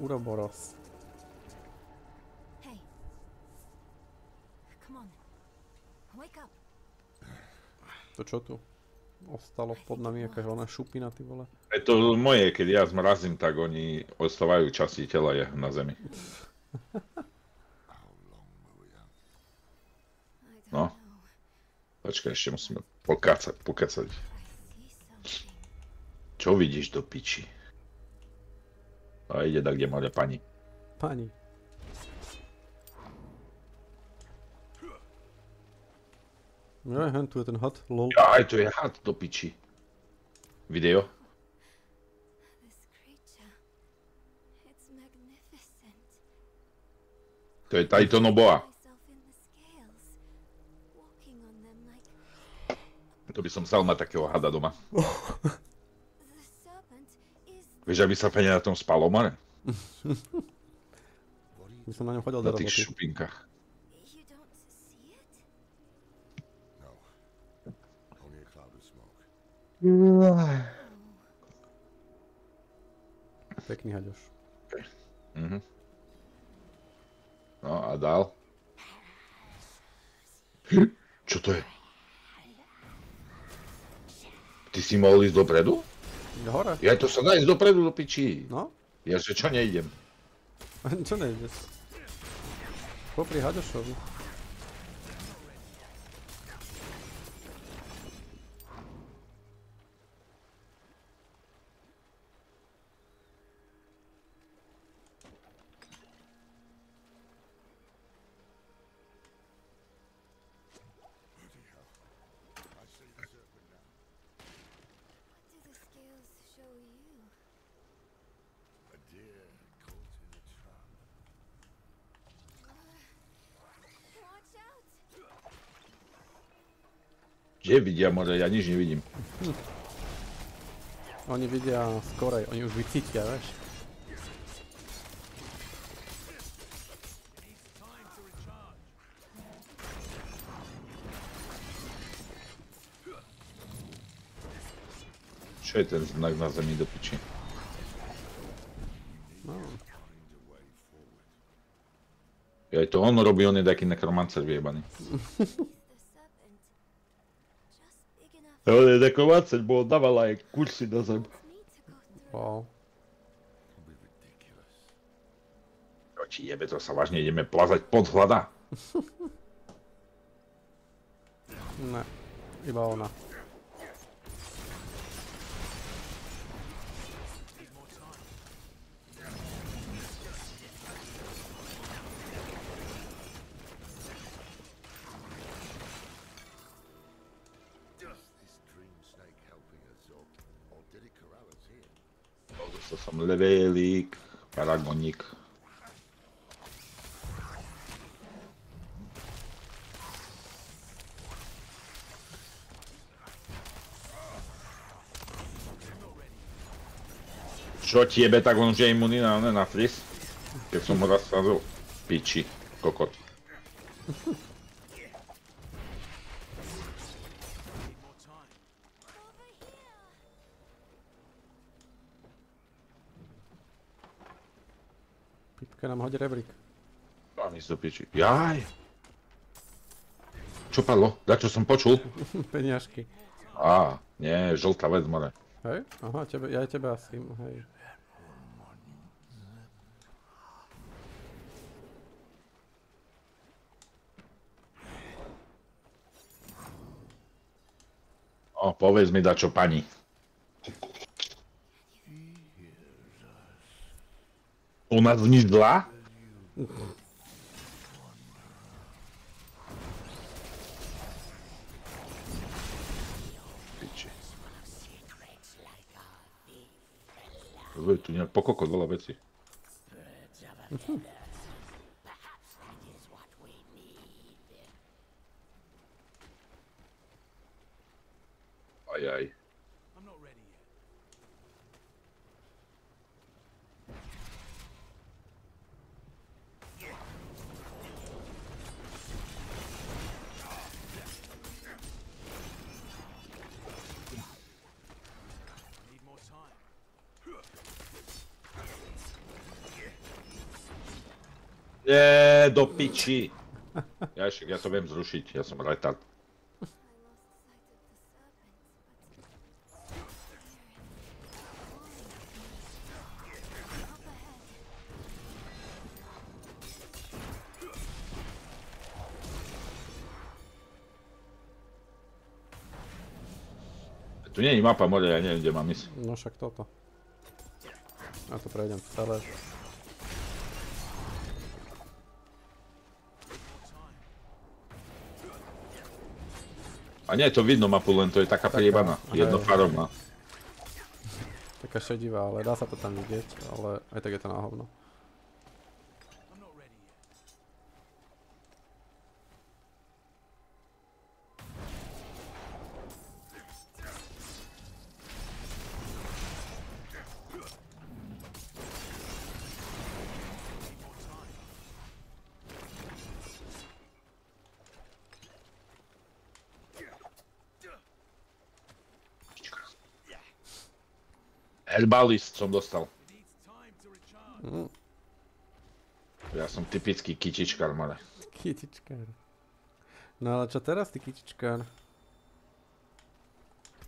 Speaker 2: Uroboros.
Speaker 4: Hey. Come on. Wake up.
Speaker 2: To čo tu? Ostalo pod nami aká ona šupina, ty vole.
Speaker 1: Je to moje, keď ja zmrazím, tak oni ostávajú časti tela je na zemi. No. Počkaj, ešte musíme pokácať, pokácať. Čo vidíš do piči? A ide tak, kde mali pani.
Speaker 2: Pani. No, hen tu je ten had, lol.
Speaker 1: Aj, to je had do piči. Video? To je Titan Boa.
Speaker 4: Myself in the scales. Walking on them like
Speaker 1: To by som chcel mať takého hada doma. <laughs> Vieš, aby sa pene na tom spalo, more? <laughs>
Speaker 2: By som na ňom chodil do
Speaker 1: Na tých
Speaker 2: roboty.
Speaker 1: šupinkách.
Speaker 5: No.
Speaker 2: Pekný haďoš.
Speaker 1: Mhm. No a dál? Čo to je? Ty si mohol ísť dopredu?
Speaker 2: Hore?
Speaker 1: Ja to sa dá ísť dopredu do piči.
Speaker 2: No?
Speaker 1: Ja že čo nejdem? <laughs>
Speaker 2: Čo nejdeš? Popri haďošovi.
Speaker 4: What do the scales show you?
Speaker 5: A deer caught in a trap.
Speaker 4: Watch out!
Speaker 1: Kde vidia more? Ja nič nevidím.
Speaker 2: Oni vidia skorej, oni už vycítia, vieš?
Speaker 1: Čo je ten znak na zemi do piči?
Speaker 2: No.
Speaker 1: Ja to on robí, on je taký nekromancer vyjebaný. <laughs>
Speaker 4: The serpent. Just big enough
Speaker 1: On je nekromancer, bo on dával aj kursy na zem.
Speaker 4: for me to go through.
Speaker 2: Wow.
Speaker 1: Ti jebe, to sa vážne ideme plazať pod hlada. <laughs>
Speaker 2: Ne. Iba ona.
Speaker 1: Levelík, paragonik. Čo ti jebe, tak on už je imunný na, na fris? Keď som ho raz srazil. Piči, kokot.
Speaker 2: Pipka nám hodí rebrík.
Speaker 1: Mám ísť do piči. Jaj! Čo padlo? Dačo som počul? <laughs>
Speaker 2: Peniažky.
Speaker 1: Á, nie, žltá vec, more.
Speaker 2: Hej? Aha, tebe, ja aj tebe asi, hej.
Speaker 1: O, povedz mi dačo pani. Vnidla? Piči. Dobre, tu nejak pokoko veľa veci. Aj, aj.
Speaker 3: I'm not ready yet. Need more time.
Speaker 1: Nie, do piči. Ja ja to viem zrušiť, ja som retard. Tu nie je mapa more, ja neviem, kde mám ísť.
Speaker 2: No však toto. Ja to prejdem celé.
Speaker 1: A nie, to vidno mapu, len to je taká priebaná. Jednofarovná.
Speaker 2: Taká šedivá, ale dá sa to tam vidieť, ale aj tak je to na hovno.
Speaker 3: I'm not ready yet.
Speaker 1: Herbalist som dostal.
Speaker 2: Mm,
Speaker 1: Ja som typický kytičkár, more.
Speaker 2: kytičkár. No ale čo teraz, ty kytičkár?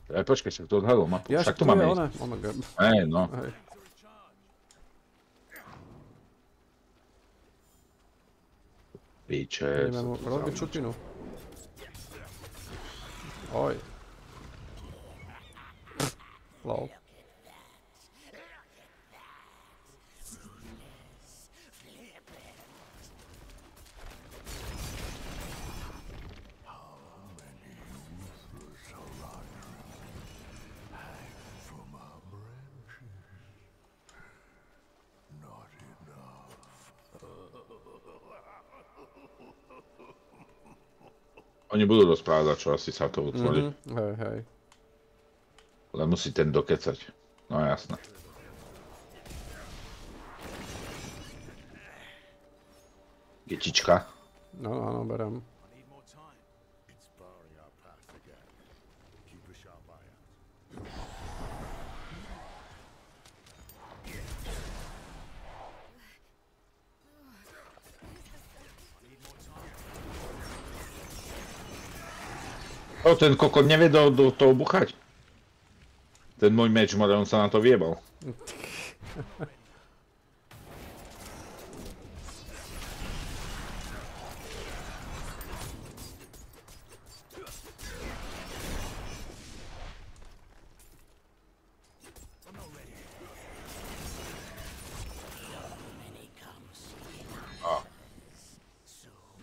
Speaker 1: Aj počkaj, však to odhalil mapu.
Speaker 2: Ja,
Speaker 1: však tu máme
Speaker 2: ona. Oh my god.
Speaker 1: Hej, no.
Speaker 2: Hej.
Speaker 1: Píče.
Speaker 2: Ideme mu robiť čutinu. Oj. Lol.
Speaker 1: Oni budú rozprávať, čo asi sa to utvorí.
Speaker 2: Mhm, Hej, hej.
Speaker 1: Len musí ten dokecať. No jasné. Kytička.
Speaker 2: No, áno, berem.
Speaker 1: O, ten kokot nevie do, do toho buchať. Ten môj meč, more, on sa na to viebal.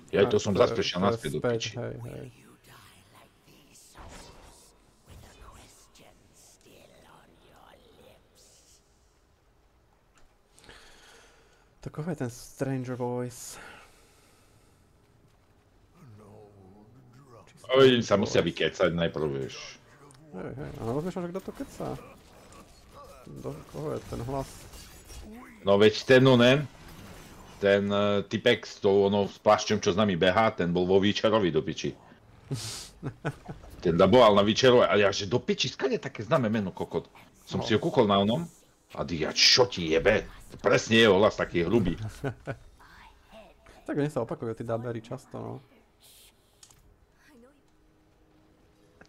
Speaker 1: Ja to som zase prešiel naspäť do piči.
Speaker 2: Hej, hej.
Speaker 6: You die like these souls, with a question still on your lips.
Speaker 2: Takový ten Stranger Voice.
Speaker 1: Oni sa musia vykecať najprv, vieš.
Speaker 2: Hej, hej. A rozmýšľam, že kto to kecá. Do koho je ten hlas?
Speaker 1: No veď ten onen, ten uh, typek s tou onou s plášťom, čo s nami behá, ten bol vo Výčerovi do piči. <laughs> Ten daboval na Výčerovi a ja, že do piči, skade také známe meno kokot. Som si ho kúkol na onom a ty, ja čo ti jebe? Presne jeho hlas taký hrubý. <laughs>
Speaker 2: Tak oni sa opakujú, tí dabery často, no.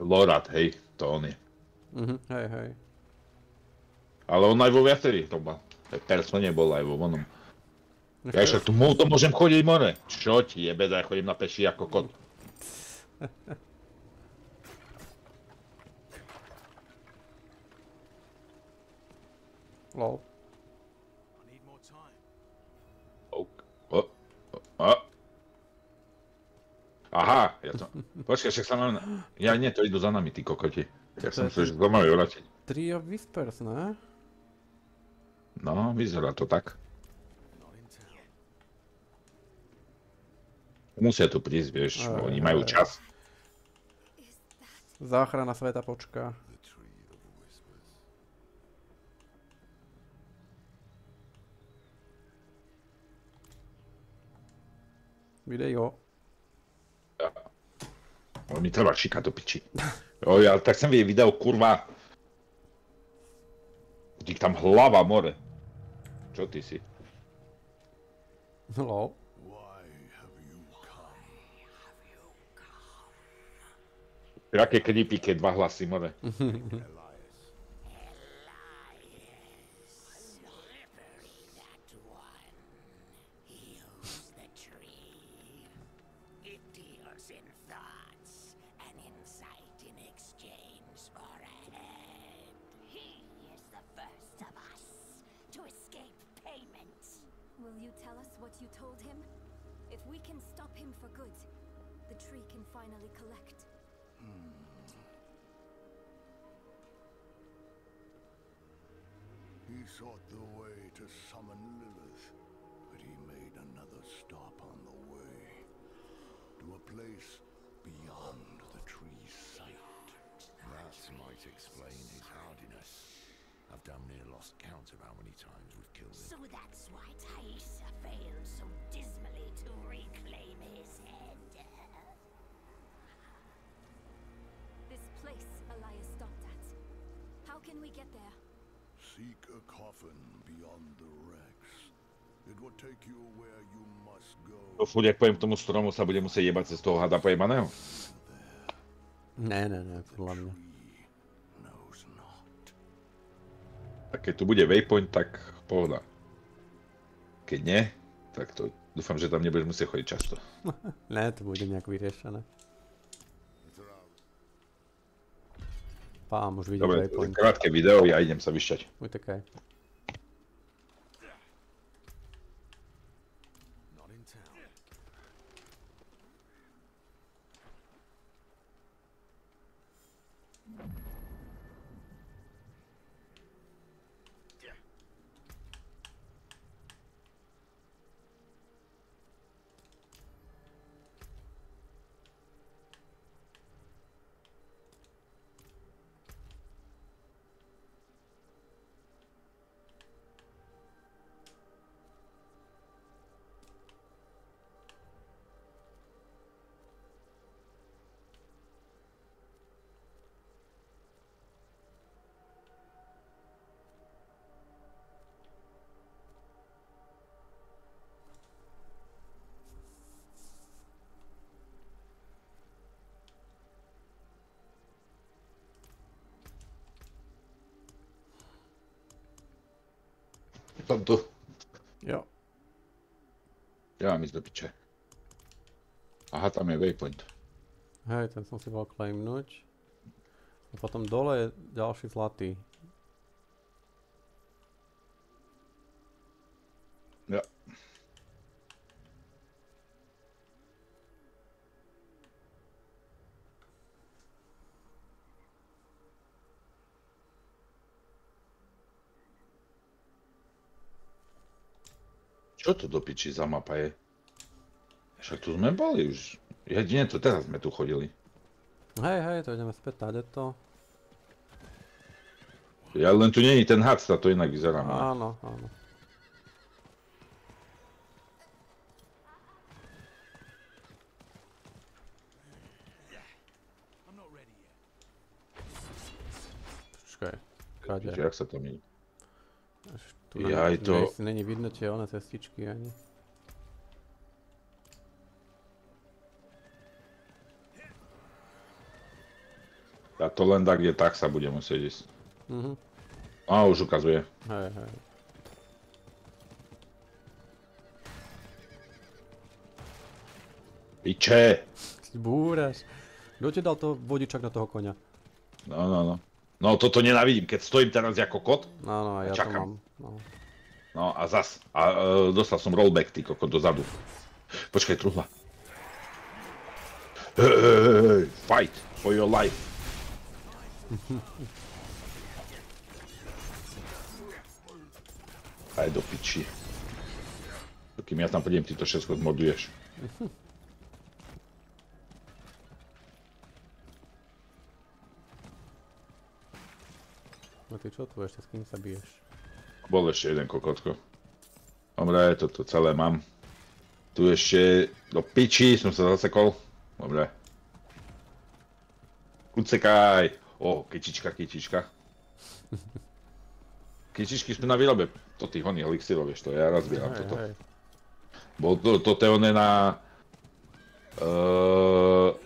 Speaker 1: Lorat, hej, to on je.
Speaker 2: Mhm, hej, hej.
Speaker 1: Ale on aj vo viacerých to mal. Persone bol aj vo onom. Ja však tu to môžem chodiť more. Čo ti jebe, ja chodím na peši ako kot. <laughs>
Speaker 2: Lol.
Speaker 1: Ok. O, o, o. Aha, ja to... Počkaj, však sa mám... Ja nie, to idú za nami, tí kokoti. Ja som sa, že to majú vrátiť.
Speaker 2: Trio Whispers, ne?
Speaker 1: No, vyzerá to tak. Musia tu prísť, vieš,
Speaker 2: Aj,
Speaker 1: oni majú
Speaker 2: aj.
Speaker 1: čas.
Speaker 2: Záchrana sveta počká.
Speaker 5: The tree of whispers.
Speaker 2: Video.
Speaker 1: On mi treba šikať do piči. Jo, ja tak som vie video, kurva. Dík tam hlava, more. Čo ty si?
Speaker 2: Lol.
Speaker 5: Why have you come?
Speaker 1: Aké creepy, keď dva hlasy, more. <laughs>
Speaker 4: you told him? If we can stop him for good, the tree can finally collect. Hmm.
Speaker 5: He sought the way to summon Lilith, but he made another stop on the way. To a place beyond the tree's sight. That might explain his hardiness. I've damn near lost count of how many times we've killed him.
Speaker 6: So that's why Thaisa failed so dismally to reclaim his head.
Speaker 4: This place Elias stopped at. How can we get there?
Speaker 5: Seek a coffin beyond the wrecks. It will take you where you must go.
Speaker 1: To furt, jak poviem tomu stromu, sa bude musieť jebať cez toho hada pojebaného.
Speaker 2: Ne,
Speaker 1: A keď tu bude waypoint, tak pohoda. Keď nie, tak to dúfam, že tam nebudeš musieť chodiť často. <laughs>
Speaker 2: Ne, to bude nejak vyriešené. Pám, už vidím
Speaker 1: Dobre,
Speaker 2: waypoint.
Speaker 1: krátke video, ja idem sa vyšťať.
Speaker 2: Utekaj.
Speaker 1: Ja mám ísť do piče. Aha, tam je waypoint.
Speaker 2: Hej, ten som si mal claimnúť. A potom dole je ďalší zlatý.
Speaker 1: Čo to do piči za mapa je? Však tu sme boli už. Jedine to teraz sme tu chodili.
Speaker 2: Hej, hej, to ideme späť tady to.
Speaker 1: Ja len tu není ten had, to inak vyzerá. no.
Speaker 2: Áno, áno. Počkaj. Kade?
Speaker 1: Jak sa to mi...
Speaker 2: Tu
Speaker 1: Jaj,
Speaker 2: na,
Speaker 1: to-
Speaker 2: to... Není vidno one cestičky ani.
Speaker 1: A to len tak, kde tak sa bude musieť ísť.
Speaker 2: Mhm.
Speaker 1: A už ukazuje.
Speaker 2: Hej, hej.
Speaker 1: Piče!
Speaker 2: Búraš. Kto ti dal to vodičak na toho koňa?
Speaker 1: No, no, no. No toto nenávidím, keď stojím teraz ako kot.
Speaker 2: Áno,
Speaker 1: A
Speaker 2: ja to
Speaker 1: čakám.
Speaker 2: mám. No.
Speaker 1: No a zas. A e, dostal som rollback, ty kokot, dozadu. Počkaj, truhla. Hej, fight for your life. <laughs> Aj do piči. Kým ja tam prídem, ty to všetko zmoduješ.
Speaker 2: no ty čo tu ešte, s kým sa biješ?
Speaker 1: Bol ešte jeden kokotko. Dobre, toto celé mám. Tu ešte do piči som sa zasekol. Dobre. Ucekaj. O, kyčička, kyčička. <laughs> Kyčičky sú na výrobe. To tých oných elixírov, vieš to, ja raz zbieram
Speaker 2: Hej,
Speaker 1: toto.
Speaker 2: hej.
Speaker 1: Bol to, toto je oné na... Uh,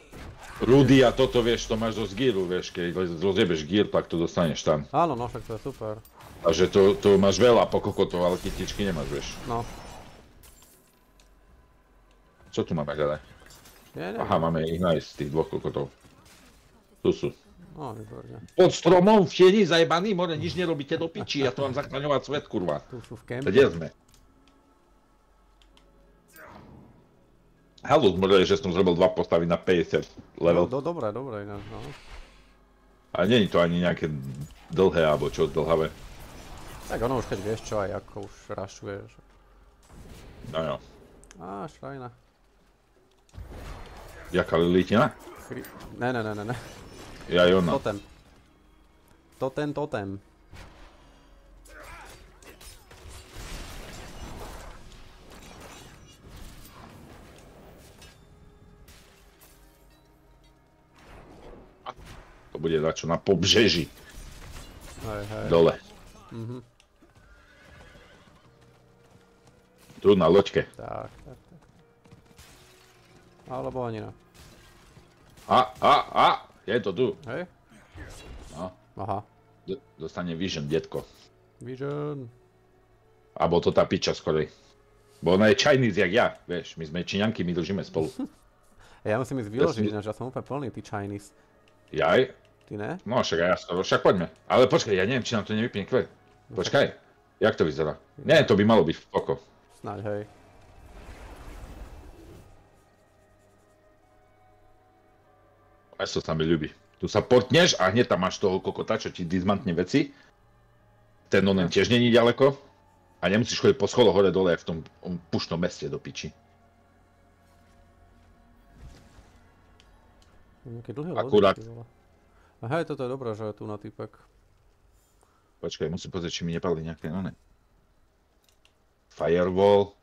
Speaker 1: Rudy a toto, vieš, to máš zo zgíru, vieš, keď rozjebeš gír, tak to dostaneš tam.
Speaker 2: Áno, no však to je super.
Speaker 1: Že to, to máš veľa pokokotov, ale kytičky nemáš, vieš.
Speaker 2: No.
Speaker 1: Čo tu máme ďalej?
Speaker 2: Nie.
Speaker 1: Aha, máme ich nájsť, tých dvoch kokotov. Tu sú.
Speaker 2: No, výborne.
Speaker 1: Pod stromom v tieni zajebaný, more, nič nerobíte do piči, ja to mám zachraňovať svet, kurva.
Speaker 2: Tu sú v kempe.
Speaker 1: Kde sme? Halus, možno, že som zrobil dva postavy na 50
Speaker 2: No,
Speaker 1: level.
Speaker 2: do, dobré, dobré ináč, no.
Speaker 1: A je to ani nejaké dlhé, alebo čo, dlhavé.
Speaker 2: Tak ono už keď vieš čo aj ako už rašuješ.
Speaker 1: No jo.
Speaker 2: Á, šrajna.
Speaker 1: Jaká lilitina?
Speaker 2: Chry... Ne, ne, ne, ne, ne.
Speaker 1: Ja aj ona.
Speaker 2: Totem. Totem, totem.
Speaker 1: To bude dačo na pobřeží,
Speaker 2: Hej, hej.
Speaker 1: dole.
Speaker 2: Mhm.
Speaker 1: Tu na loďke.
Speaker 2: Tak, tak, tak. Alebo ani ne.
Speaker 1: A, a, a, je to tu.
Speaker 2: Hej?
Speaker 1: No,
Speaker 2: Aha.
Speaker 1: D- dostane vision, detko.
Speaker 2: Vision.
Speaker 1: A bol to tá piča skorej. Bo ona je Chinese jak ja, vieš, my sme Číňanky, my držíme spolu. <laughs>
Speaker 2: Ja musím ísť vyložiť, ináč ja som úplne plný, ty Chinese.
Speaker 1: Jaj?
Speaker 2: Ty ne?
Speaker 1: No však ja skoro, však poďme. Ale počkaj, ja neviem, či nám to nevypne kvet. Počkaj, jak to vyzerá? Nie, to by malo byť v poko.
Speaker 2: Hej.
Speaker 1: Aj to sa mi ľúbi. Tu sa portneš a hneď tam máš toho kokota, čo ti dismantne veci. Ten onen tiež není ďaleko. A nemusíš chodiť po scholo hore dole, v tom pušnom meste do piči.
Speaker 2: Nejaké dlhé
Speaker 1: Akurát.
Speaker 2: lodičky, vole. A hej, toto je dobré, že je tu na typek.
Speaker 1: Počkaj, musím pozrieť, či mi nepadli nejaké one. Firewall.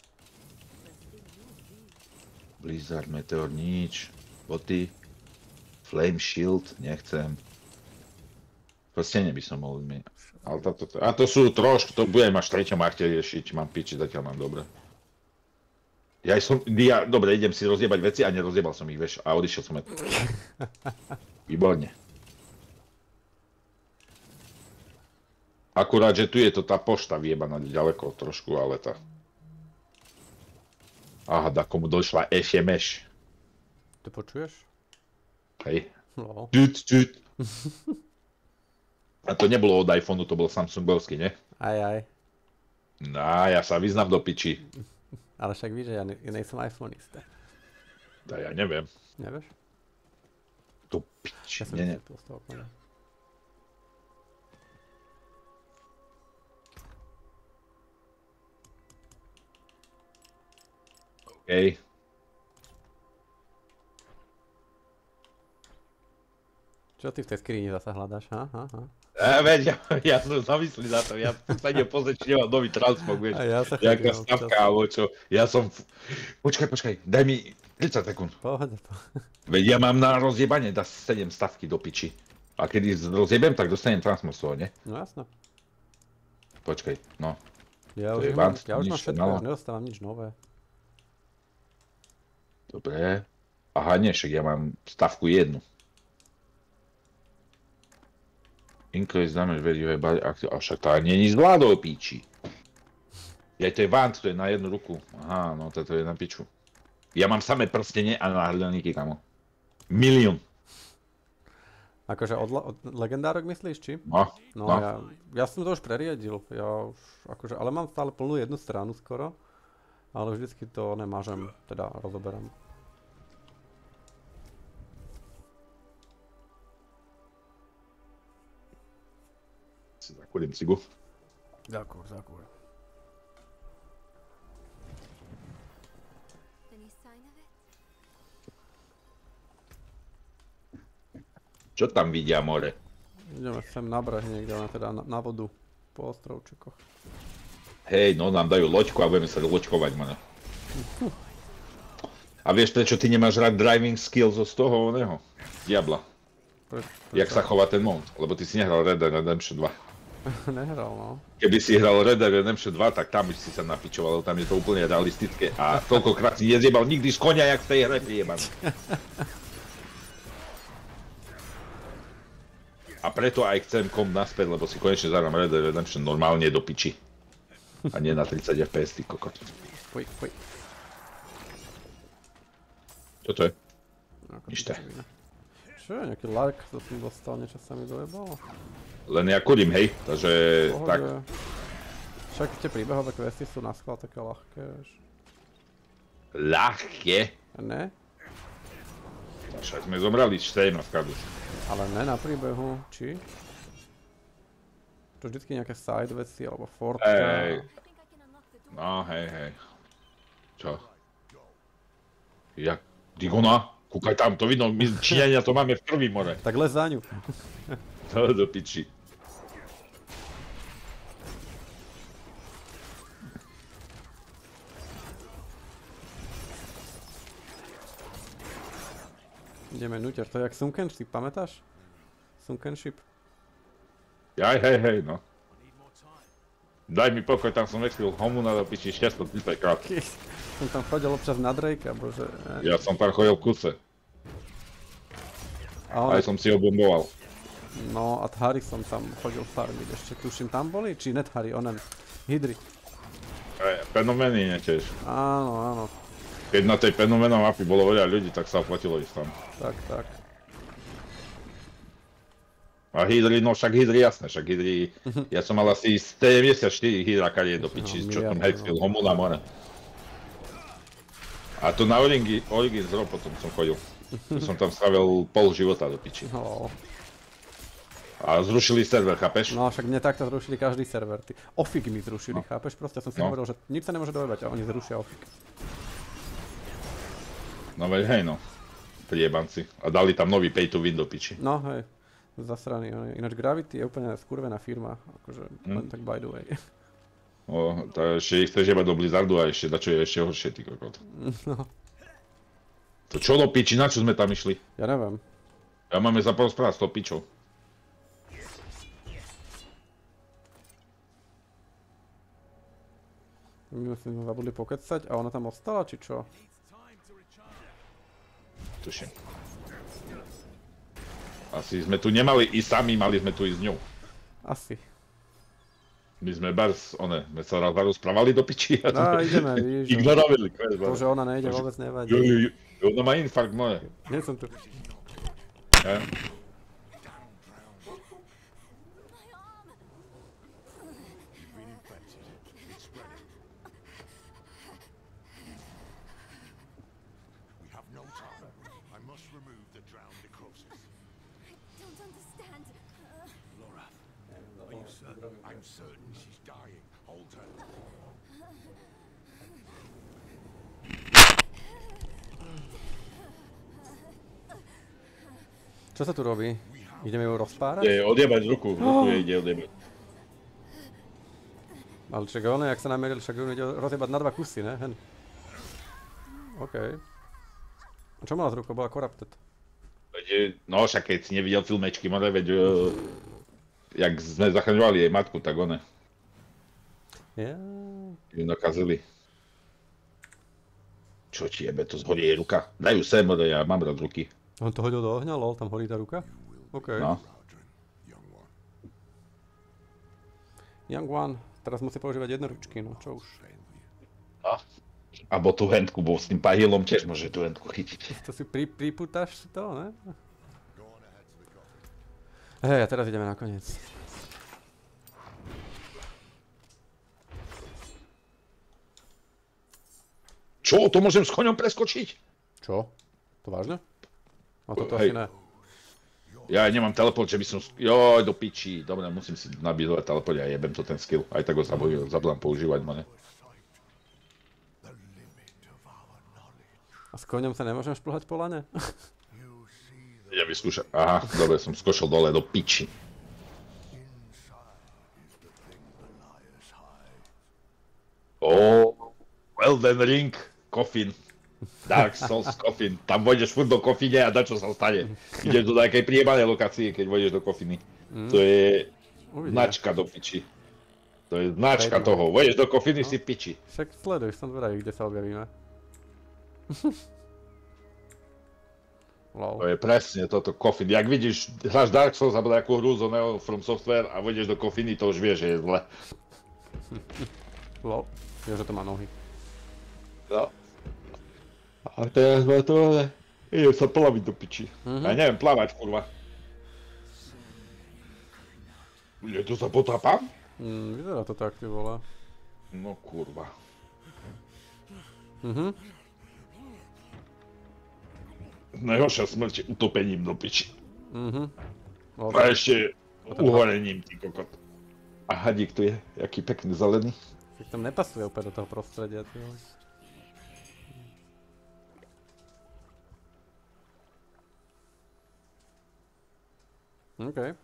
Speaker 1: Blizzard, Meteor, nič. Boty. Flame Shield, nechcem. Proste by som mohol mi. Ale to, to, to, a to sú trošku, to budem až v treťom akte riešiť, mám piči, zatiaľ mám dobre. Ja som, ja, dobre, idem si rozjebať veci a nerozjebal som ich, vieš, a odišiel som. <laughs> Výborne. Akurát, že tu je to tá pošta vyjebaná ďaleko trošku, ale tá... Aha, da komu došla SMS.
Speaker 2: Ty počuješ?
Speaker 1: Hej.
Speaker 2: No.
Speaker 1: Tut, tut. A to nebolo od iPhoneu, to bol Samsungovský, ne?
Speaker 2: Aj, aj.
Speaker 1: No, ja sa vyznám do piči.
Speaker 2: Ale však víš, že ja, ne, ja nejsem iPhoneista.
Speaker 1: Da, ja neviem.
Speaker 2: Nevieš?
Speaker 1: Do piči,
Speaker 2: Ja som
Speaker 1: nie.
Speaker 2: vystúpil z toho
Speaker 1: Hej.
Speaker 2: Čo ty v tej skrini zase hľadáš, ha? ha, ha?
Speaker 1: Ja, veď, ja, ja som zamyslí na to, ja sa idem pozrieť, či nemám nový transmog, vieš.
Speaker 2: Ja sa
Speaker 1: Jaká stavka, alebo čo. Ja som... Počkaj, počkaj, daj mi 30 sekúnd.
Speaker 2: Pohode, pohode.
Speaker 1: Veď ja mám na rozjebanie da 7 stavky do piči. A keď rozjebem, tak dostanem transmog z toho, ne?
Speaker 2: No jasno.
Speaker 1: Počkaj, no.
Speaker 2: Ja
Speaker 1: To
Speaker 2: už,
Speaker 1: vám
Speaker 2: ja už mám všetko, ja nedostávam nič nové.
Speaker 1: Dobre. Aha, nie, však ja mám stavku jednu. Increase damage value of body active. A však tá není zvládol píči. Ja to je vant, to je na jednu ruku. Aha, no toto je na piču. Ja mám samé prstenie a náhľadníky, kamo. Milión.
Speaker 2: Akože od, od legendárok myslíš, či?
Speaker 1: No,
Speaker 2: No,
Speaker 1: no.
Speaker 2: Ja, ja som to už preriadil, ja už, akože, ale mám stále plnú jednu stranu skoro, ale vždycky to nemážem, teda rozoberám.
Speaker 1: Cigu.
Speaker 2: Ďakujem, ďakujem.
Speaker 4: Any sign of it?
Speaker 1: Čo tam vidia more?
Speaker 2: Ideme sem na breh niekde, len teda na, na vodu, po ostrovčekoch.
Speaker 1: Hej, no nám dajú loďku a budeme sa loďkovať, mane. A vieš, prečo ty nemáš rád driving skills zo z toho oného? Diabla.
Speaker 2: Pre,
Speaker 1: Jak sa chová ten mount? Lebo ty si nehral Red Dead Redemption 2. <laughs>
Speaker 2: Nehral, no.
Speaker 1: Keby si hral Red Dead Redemption 2, tak tam by si sa napičoval, tam je to úplne realistické. A toľkokrát si nezjebal nikdy z konia, jak v tej hre prieban. A preto aj chcem kom naspäť, lebo si konečne zahrám Red Dead Redemption normálne do piči. A nie na 30 FPS, ty kokot.
Speaker 2: Fuj, fuj.
Speaker 1: Čo to je? Nič.
Speaker 2: Čo je, nejaký lark, to som dostal, niečo sa mi dojebalo.
Speaker 1: Len ja kurím, hej, takže
Speaker 2: Pohode.
Speaker 1: tak.
Speaker 2: Však tie príbehové questy sú na schvál také ľahké, vieš.
Speaker 1: Ľahké.
Speaker 2: Ne?
Speaker 1: Však sme zomrali 17 krát už.
Speaker 2: Ale ne na príbehu, či? To vždycky nejaké side veci, alebo fortka.
Speaker 1: Hej, no hej, hej. Čo? Jak? Digona? Kúkaj tam, to vidno, my Číňania to máme v krvi more.
Speaker 2: Tak les za ňu. <laughs>
Speaker 1: To do piči.
Speaker 2: Ideme nuťaž, to je jak Sunkenship, pamätáš? Sunkenship.
Speaker 1: Aj, hej, hej, no. Daj mi pokoj, tam som exfil homuna do piči 630 krát.
Speaker 2: Som tam chodil občas na Drakea, bože. ne.
Speaker 1: Ja som tam chodil v kuse.
Speaker 2: A on,
Speaker 1: Aj som si ho bomboval.
Speaker 2: no a Thary som tam chodil farmiť ešte. Tuším, tam boli? Či net Thary, onen. Hydry.
Speaker 1: E, Fenomény nie tiež.
Speaker 2: Áno, áno.
Speaker 1: Keď na tej fenoména mapy bolo veľa ľudí, tak sa oplatilo ísť tam.
Speaker 2: Tak, tak.
Speaker 1: A hydry, no však hydry, jasné, však hydry, <laughs> ja som mal asi 74 hydra kadie do piči,
Speaker 2: No,
Speaker 1: čo tam hexfil,
Speaker 2: no.
Speaker 1: homuna more. A to na Origi, Origin Zero potom som chodil. Som tam strávil pol života do piči.
Speaker 2: No,
Speaker 1: A zrušili server, chápeš?
Speaker 2: no však mne takto zrušili každý server. Ty. Ofik mi zrušili, chápeš? Proste som si
Speaker 1: No.
Speaker 2: hovoril, že nič sa nemôže dojebať a oni zrušia Ofik.
Speaker 1: No veď hej no. Priebanci. A dali tam nový pay to win do piči.
Speaker 2: No hej, zasraný. Ináč Gravity je úplne skurvená firma, akože
Speaker 1: Hm.
Speaker 2: len tak by the way.
Speaker 1: O, to ešte ich chceš jebať do Blizzardu a ešte dačo je ešte horšie, ty kokot. <laughs>
Speaker 2: No,
Speaker 1: To čo do piči, na čo sme tam išli?
Speaker 2: ja neviem.
Speaker 1: Ja máme za porozprávať s tou pičou.
Speaker 2: My sme si zabudli pokecať a ona tam ostala, či čo?
Speaker 1: Tuším. Asi sme tu nemali ísť sami, mali sme tu ísť s ňou.
Speaker 2: Asi.
Speaker 1: My sme bars, one, sme sa raz rozprávali do piči a
Speaker 2: No, ideme, <laughs> vidíš.
Speaker 1: ignorovali.
Speaker 2: To, že ona nejde, vôbec nevadí.
Speaker 1: Ona má infarkt moje.
Speaker 2: Nie som tu.
Speaker 1: Ja?
Speaker 2: Čo sa tu robí? Ideme ju rozpárať?
Speaker 1: Je odjebať ruku, ruku jej ide odjebať.
Speaker 2: Ale čak ono, jak sa nameril, však ju ide rozjebať na dva kusy, ne? Hen. OK. A čo mala z rukou? Bola
Speaker 1: je- No však keď si nevidel filmečky, more, veď... eh, Jak sme zachraňovali jej matku, tak one
Speaker 2: Ja.
Speaker 1: ju nakazili. Čo ti jebe, to zhorí jej ruka. Daj ju sem, ja mám rád ruky.
Speaker 2: On to hodil do ohňa, lol, tam horí tá ruka? OK.
Speaker 1: No.
Speaker 5: Young one.
Speaker 2: Teraz musí používať jednoručky, no čo už.
Speaker 1: no. Abo tú hentku, bo s tým pahilom tiež môže tú hentku chytiť.
Speaker 2: To si pri, priputáš si to, ne? Hej, a teraz ideme na koniec.
Speaker 1: Čo? To môžem s koňom preskočiť?
Speaker 2: Čo? To vážne? A toto
Speaker 1: Hej.
Speaker 2: asi ne.
Speaker 1: Ja nemám teleport, že by som... Joj, do piči. Dobre, musím si nabízovať teleport a jebem to ten skill. Aj tak ho zabudám používať, mane.
Speaker 2: A s koňom sa nemôžem šplhať po lane? <laughs>
Speaker 1: Ja vyskúšam. Aha, dobre, som skočil dole do piči. Oh, Elden Ring, Coffin. Dark Souls Coffin. Tam vojdeš furt do kofine a dačo sa stane. Ideš do nejakej priebanej lokácie, keď vojdeš do kofiny. To je
Speaker 2: Uvidíme.
Speaker 1: značka do piči. To je značka
Speaker 2: Trademark.
Speaker 1: toho. Vojdeš do kofiny, si v piči.
Speaker 2: Však sleduj, som zvedavý, kde sa objavíme. <laughs>
Speaker 1: To
Speaker 2: Lol.
Speaker 1: je presne toto kofin. Jak vidíš, hráš Dark Souls alebo nejakú hru zo Neo From Software a vojdeš do kofiny, to už vieš, že je zle.
Speaker 2: Lol. Vieš, že to má nohy.
Speaker 1: No. A teraz ma to. Idem sa plaviť do piči.
Speaker 2: Mhm.
Speaker 1: Ja neviem plávať, kurva. Je to sa potápam?
Speaker 2: Mm, vyzerá to tak, ty vole.
Speaker 1: No kurva.
Speaker 2: Mhm.
Speaker 1: Najhoršia smrť utopením do piči.
Speaker 2: Mhm. Lol,
Speaker 1: A ešte uhorením, ty kokot. A hadík tu je, jaký pekný zelený.
Speaker 2: tak tam nepasuje úplne do toho prostredia, ty vole. OK.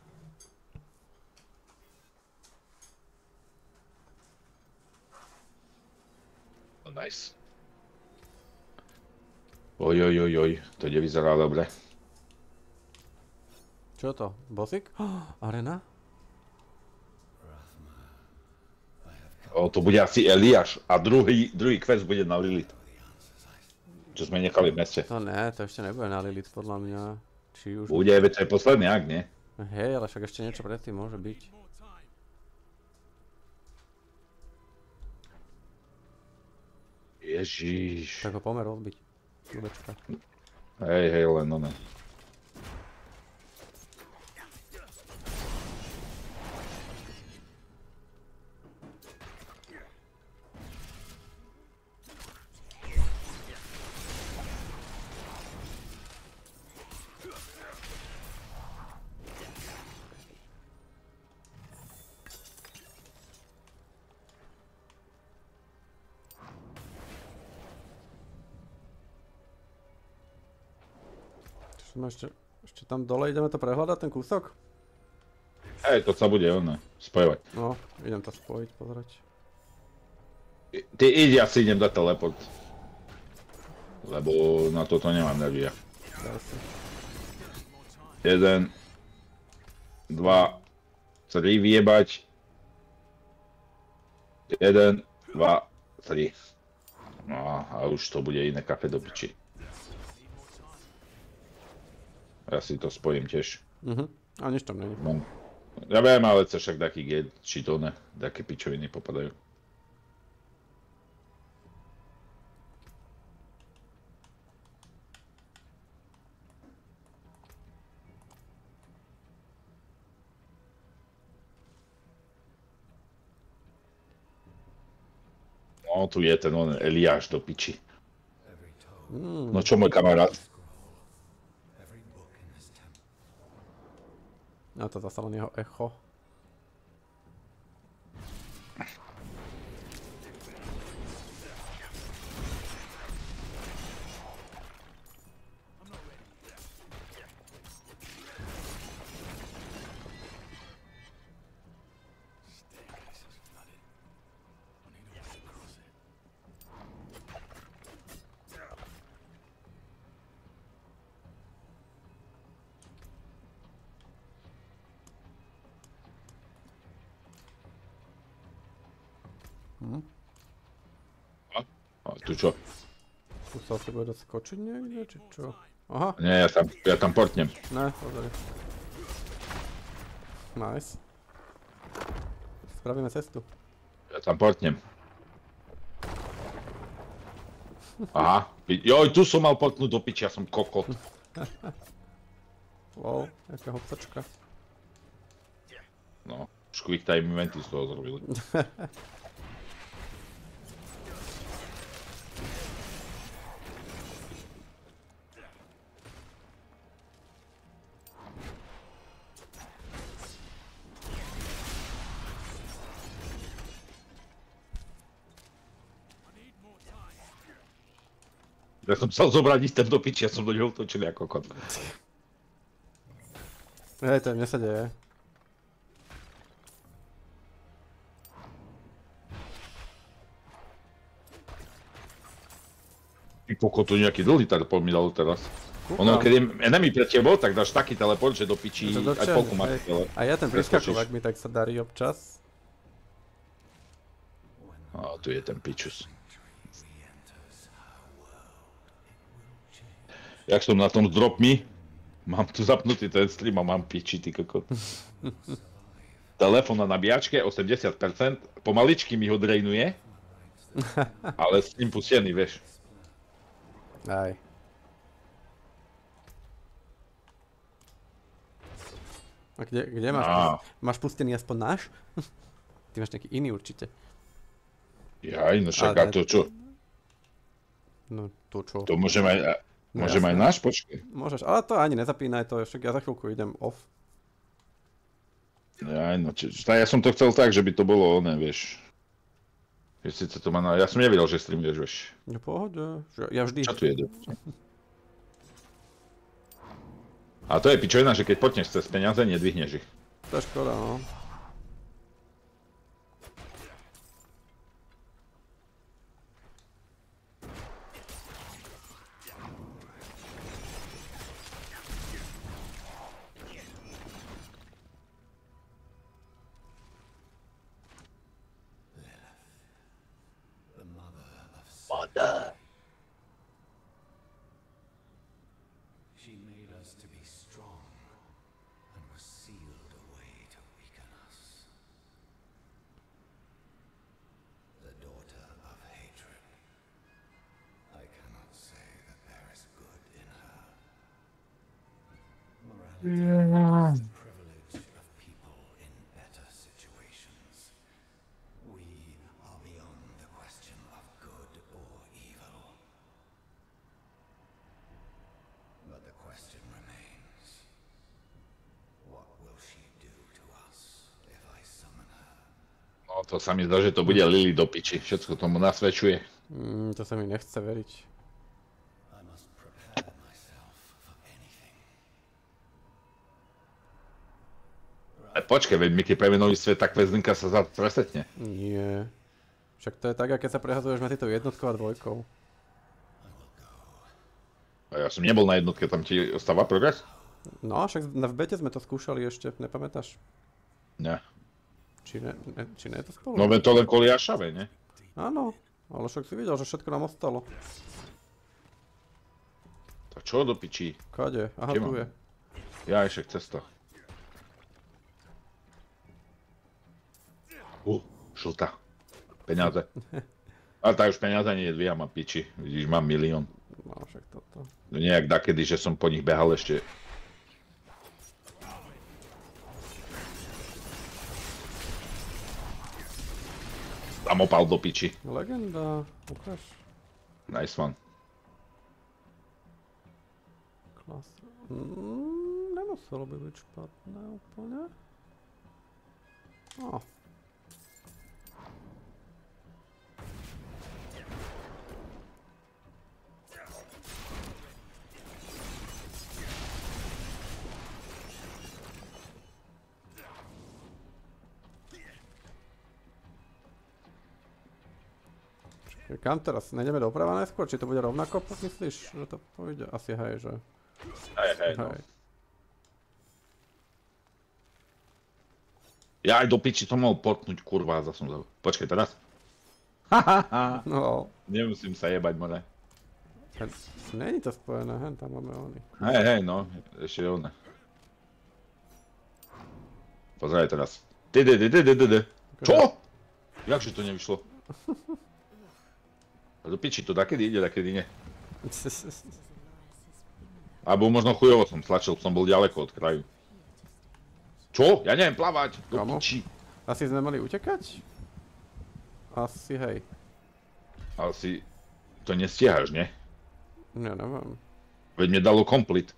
Speaker 1: No, nice. Oj, oj, oj, oj, to nevyzerá dobre.
Speaker 2: Čo to? Bosik? Oh, <gasps> arena?
Speaker 1: O, to bude asi Eliáš a druhý, druhý quest bude na Lilith. Čo sme nechali v meste.
Speaker 2: To ne, to ešte nebude na Lilith podľa mňa. Či už...
Speaker 1: Bude, veď to je posledný ak, nie?
Speaker 2: Hej, ale však ešte niečo predtým môže byť.
Speaker 1: Ježiš.
Speaker 2: Tak ho pomer odbiť. Ľubečka.
Speaker 1: Hej, hej, len no
Speaker 2: ešte, ešte tam dole ideme to prehľadať, ten kúsok?
Speaker 1: Hej, to sa bude ono, spojovať.
Speaker 2: No, idem to spojiť, pozrieť.
Speaker 1: Ty ide, ja si idem dať teleport. Lebo na toto nemám energia.
Speaker 2: Daj si.
Speaker 1: Jeden, dva, tri vyjebať. Jeden, dva, tri. No a už to bude iné kafe do piči. Ja si to spojím tiež.
Speaker 2: Mhm, a nič tam není.
Speaker 1: Mám. Ja viem, ale to však taký G, či to ne, také pičoviny popadajú. No, tu je ten on Eliáš do piči.
Speaker 2: Mm,
Speaker 1: No čo môj kamarát?
Speaker 2: A to zase len jeho echo. Sa bude dať skočiť niekde, či čo? Aha,
Speaker 1: Nie, ja tam, ja tam portnem.
Speaker 2: ne, pozri. Nice. Spravíme cestu.
Speaker 1: Ja tam portnem. Aha, joj, tu som mal portnúť do piči, ja som kokot. <laughs>
Speaker 2: Wow, jaká hopsačka.
Speaker 1: No, už quick time eventy z toho zrobili. <laughs> Ja som chcel zobrať ísť do piči, ja som do neho utočil ako kot.
Speaker 2: Hej, to mne sa deje.
Speaker 1: Ty kokot, to je nejaký dlhý teleport mi dal teraz.
Speaker 2: Kúkam.
Speaker 1: Ono, keď je enemy pre tebou, tak dáš taký teleport, že do piči aj polku máš tele.
Speaker 2: A ja ten priskakovák mi tak sa darí občas.
Speaker 1: A tu je ten pičus. Jak som na tom s dropmi, mám tu zapnutý ten stream a mám piči, ty kokot. Telefón na nabíjačke 80%, pomaličky mi ho drainuje, ale s ním pustený, vieš.
Speaker 2: Aj. A kde, kde máš, pus- máš pustený aspoň náš? <laughs> Ty máš nejaký iný určite.
Speaker 1: Jaj, no však a to čo?
Speaker 2: No, to čo?
Speaker 1: To môžem aj,
Speaker 2: No
Speaker 1: môžem aj
Speaker 2: jasné.
Speaker 1: náš, počkej.
Speaker 2: Môžeš, ale to ani nezapínaj to, však ja za chvíľku idem off.
Speaker 1: Jaj, no či, ja som to chcel tak, že by to bolo oné, vieš. Že síce to má na... Ja som nevedel, že streamuješ, vieš.
Speaker 2: No pohode, ja vždy.
Speaker 1: Čo tu je? A to je pičovina, že keď potneš cez peniaze, nedvihneš ich.
Speaker 2: To je škoda, no.
Speaker 3: Do to?
Speaker 1: No sa mi zdá, že to bude Lily do piči. Všetko tomu nasvedčuje.
Speaker 2: Mm, to sa mi nechce veriť.
Speaker 3: I must prepare myself for anything.
Speaker 1: A počkaj, veď my keď premenuli svet, tak väzlinka sa za presetne.
Speaker 2: Nie. Však to je tak, aké sa prehazuješ medzi tou jednotkou a dvojkou.
Speaker 1: A ja som nebol na jednotke, tam ti ostáva progres?
Speaker 2: No, však v bete sme to skúšali ešte, nepamätáš?
Speaker 1: Nie.
Speaker 2: Či ne, ne, či ne je to spolu?
Speaker 1: No to len kvôli Ašave, ne?
Speaker 2: Áno, ale však si videl, že všetko nám ostalo.
Speaker 1: Tak čo do piči?
Speaker 2: Kade? Aha,
Speaker 1: Kde
Speaker 2: tu
Speaker 1: mám?
Speaker 2: je.
Speaker 1: Ja ešte cesta. Uh, žltá. Peniaze. Ale tak už peniaze nie je dvíja, mám piči. Vidíš, mám milión.
Speaker 2: No, však toto.
Speaker 1: No nejak dakedy, že som po nich behal ešte. Tam opal do piči.
Speaker 2: Legenda, ukáž.
Speaker 1: Nice one.
Speaker 2: Klas. Mm, nemuselo by byť špatné úplne. No. Čiže Kam teraz? Nejdeme doprava najskôr? Či to bude rovnako, myslíš, že to pôjde? Asi hej, že?
Speaker 1: Hej, hej, no.
Speaker 2: Hej.
Speaker 1: Ja aj do piči to mohol portnúť, kurva, zase som zabudol. Počkaj, teraz? <laughs>
Speaker 2: No,
Speaker 1: Nemusím sa jebať, more.
Speaker 2: není to spojené, hen tam máme oni.
Speaker 1: Hej, hej, no, ešte je ona. Pozeraj teraz. Ty, ty, ty, ty, ty, ty. Čo? Jakže to nevyšlo? <laughs> Do piči to dakedy ide, dakedy nie. Alebo možno chujovo som tlačil, som bol ďaleko od kraju. Čo? Ja neviem plávať. Do
Speaker 2: Kamo?
Speaker 1: piči.
Speaker 2: Asi sme mali utekať? Asi hej.
Speaker 1: Ale si to nestihaš, ne?
Speaker 2: Ja neviem.
Speaker 1: Veď mi dalo komplit.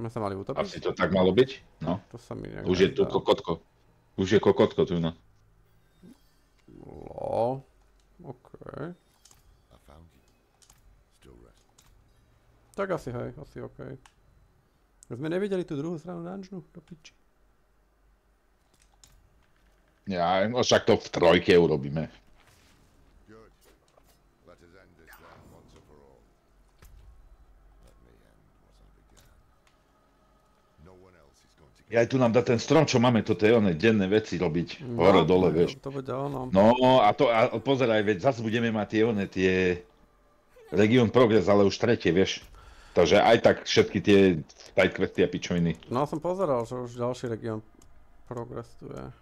Speaker 2: My sa mali utopiť?
Speaker 1: Asi to tak malo byť? No.
Speaker 2: To sa mi nejak
Speaker 1: Už je tu kokotko. Už je kokotko tu, no.
Speaker 2: Lo. Okej.
Speaker 5: I
Speaker 2: Tak asi hej, asi okej. Sme nevideli tú druhú stranu dungeonu? Do piči.
Speaker 1: Ja, no však to v trojke urobíme.
Speaker 5: No one
Speaker 1: Ja aj tu nám dá ten strom, čo máme, toto je oné denné veci robiť. Hore, dole, vieš.
Speaker 2: To bude ono.
Speaker 1: No a to, a pozeraj, veď zase budeme mať tie one, tie Region Progress, ale už tretie, vieš. Takže aj tak všetky tie questy a pičoviny.
Speaker 2: No som pozeral, že už ďalší región progresuje.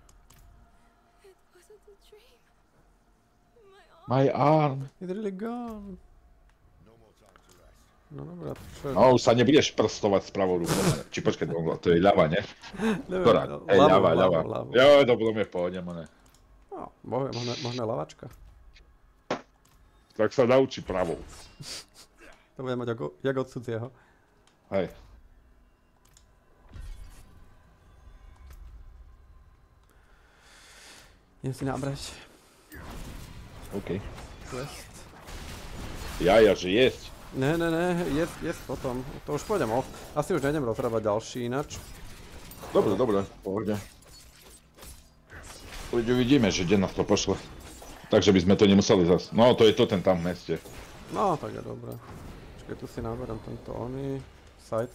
Speaker 4: My arm.
Speaker 2: It's really gone.
Speaker 5: No time to.
Speaker 2: No čo je?
Speaker 1: No už sa nebudeš prstovať s pravou rukou. Či počkaj, to, je ľava, ne? Ktorá?
Speaker 2: no, ľavú,
Speaker 1: ľava, ľava. Jo, to potom je v pohode, mone.
Speaker 2: No, možno, možno lavačka.
Speaker 1: Tak sa naučí pravou. <laughs>
Speaker 2: To bude mať ako, jak od cudzieho.
Speaker 1: Hej.
Speaker 2: Idem si nabrať
Speaker 1: OK.
Speaker 2: quest.
Speaker 1: Ja, ja, že jesť.
Speaker 2: Ne, ne, ne, jesť, jesť potom. To už pôjdem off. Asi už nejdem rozrábať ďalší inač.
Speaker 1: Dobre, dobre, v pohode. Už uvidíme, že kde nás to pošle. Takže by sme to nemuseli zas. No, to je to ten tam v meste.
Speaker 2: No, tak je dobré. Počkaj, tu si naberem tento oný. Side.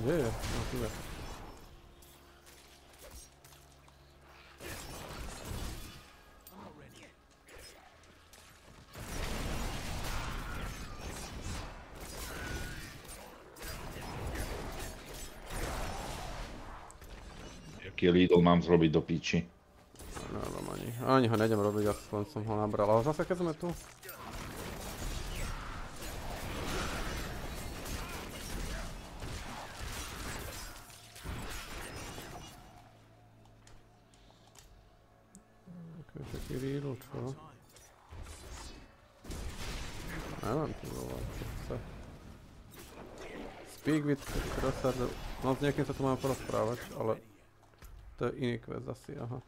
Speaker 2: Kde je? No, tu je.
Speaker 1: Aký Lidl mám zrobiť do piči.
Speaker 2: Neviem ani. A Ani ho nejdem robiť, aspoň som ho nabral. Ale zase keď sme tu... Taký taký real, čo? Neviem, ty vole, čo chce. Speak with Crossard... No s niekým sa tu máme porozprávať, ale... To je iný quest asi, aha.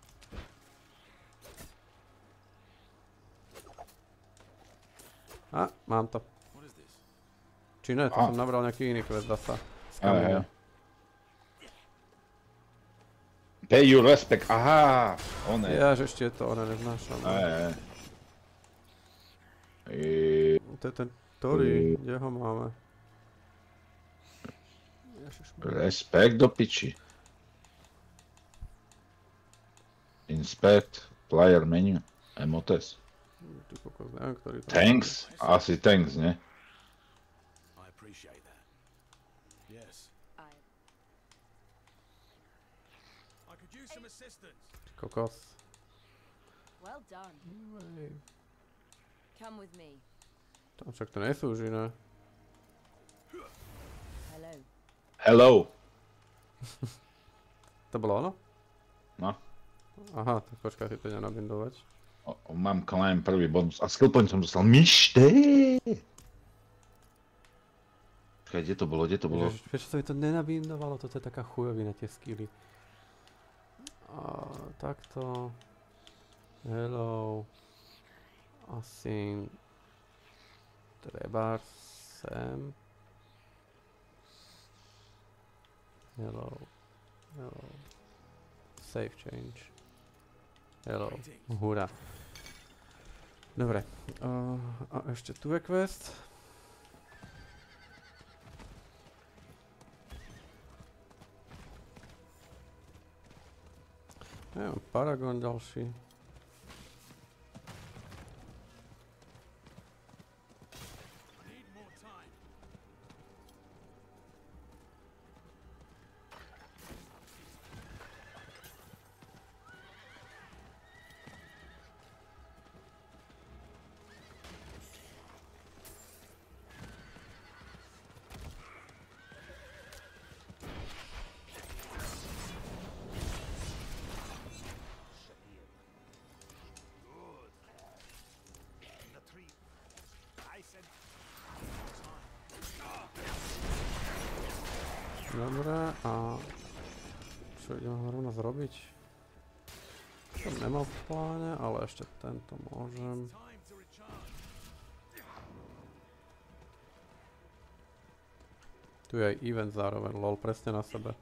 Speaker 2: A, mám to. Či ne, to
Speaker 1: A.
Speaker 2: som nabral nejaký iný quest
Speaker 1: Hej, hej.
Speaker 2: kamienom.
Speaker 1: Pay you respect, aha, one.
Speaker 2: Ja, že ešte to ona neznášam.
Speaker 1: Hej. I...
Speaker 2: To je ten Tori, kde ho máme?
Speaker 1: Respekt do piči. Inspect, player menu, emotes. Thanks? Asi thanks, ne?
Speaker 3: I appreciate that. Yes.
Speaker 4: I
Speaker 3: I could use some assistance.
Speaker 2: Ty kokos.
Speaker 4: well done. Come with me.
Speaker 2: Tam však to neslúži, ne?
Speaker 4: Hello.
Speaker 1: Hello. <laughs>
Speaker 2: To bolo ono?
Speaker 1: No.
Speaker 2: Aha, tak počkaj, si to idem nabindovať.
Speaker 1: O, o, mám climb prvý bonus. A skill point som dostal. Myšte! Počkaj, kde to bolo, kde to bolo?
Speaker 2: Prečo sa mi to nenabindovalo? Toto je taká chujovina, tie skilly. A, takto. Hello. Asi... Treba sem. Hello. Hello. Save change. Hello. Hurá. Dobre. A, a ešte tu je quest. Neviem, Paragon ďalší. Tu je aj event zároveň, lol, presne na sebe.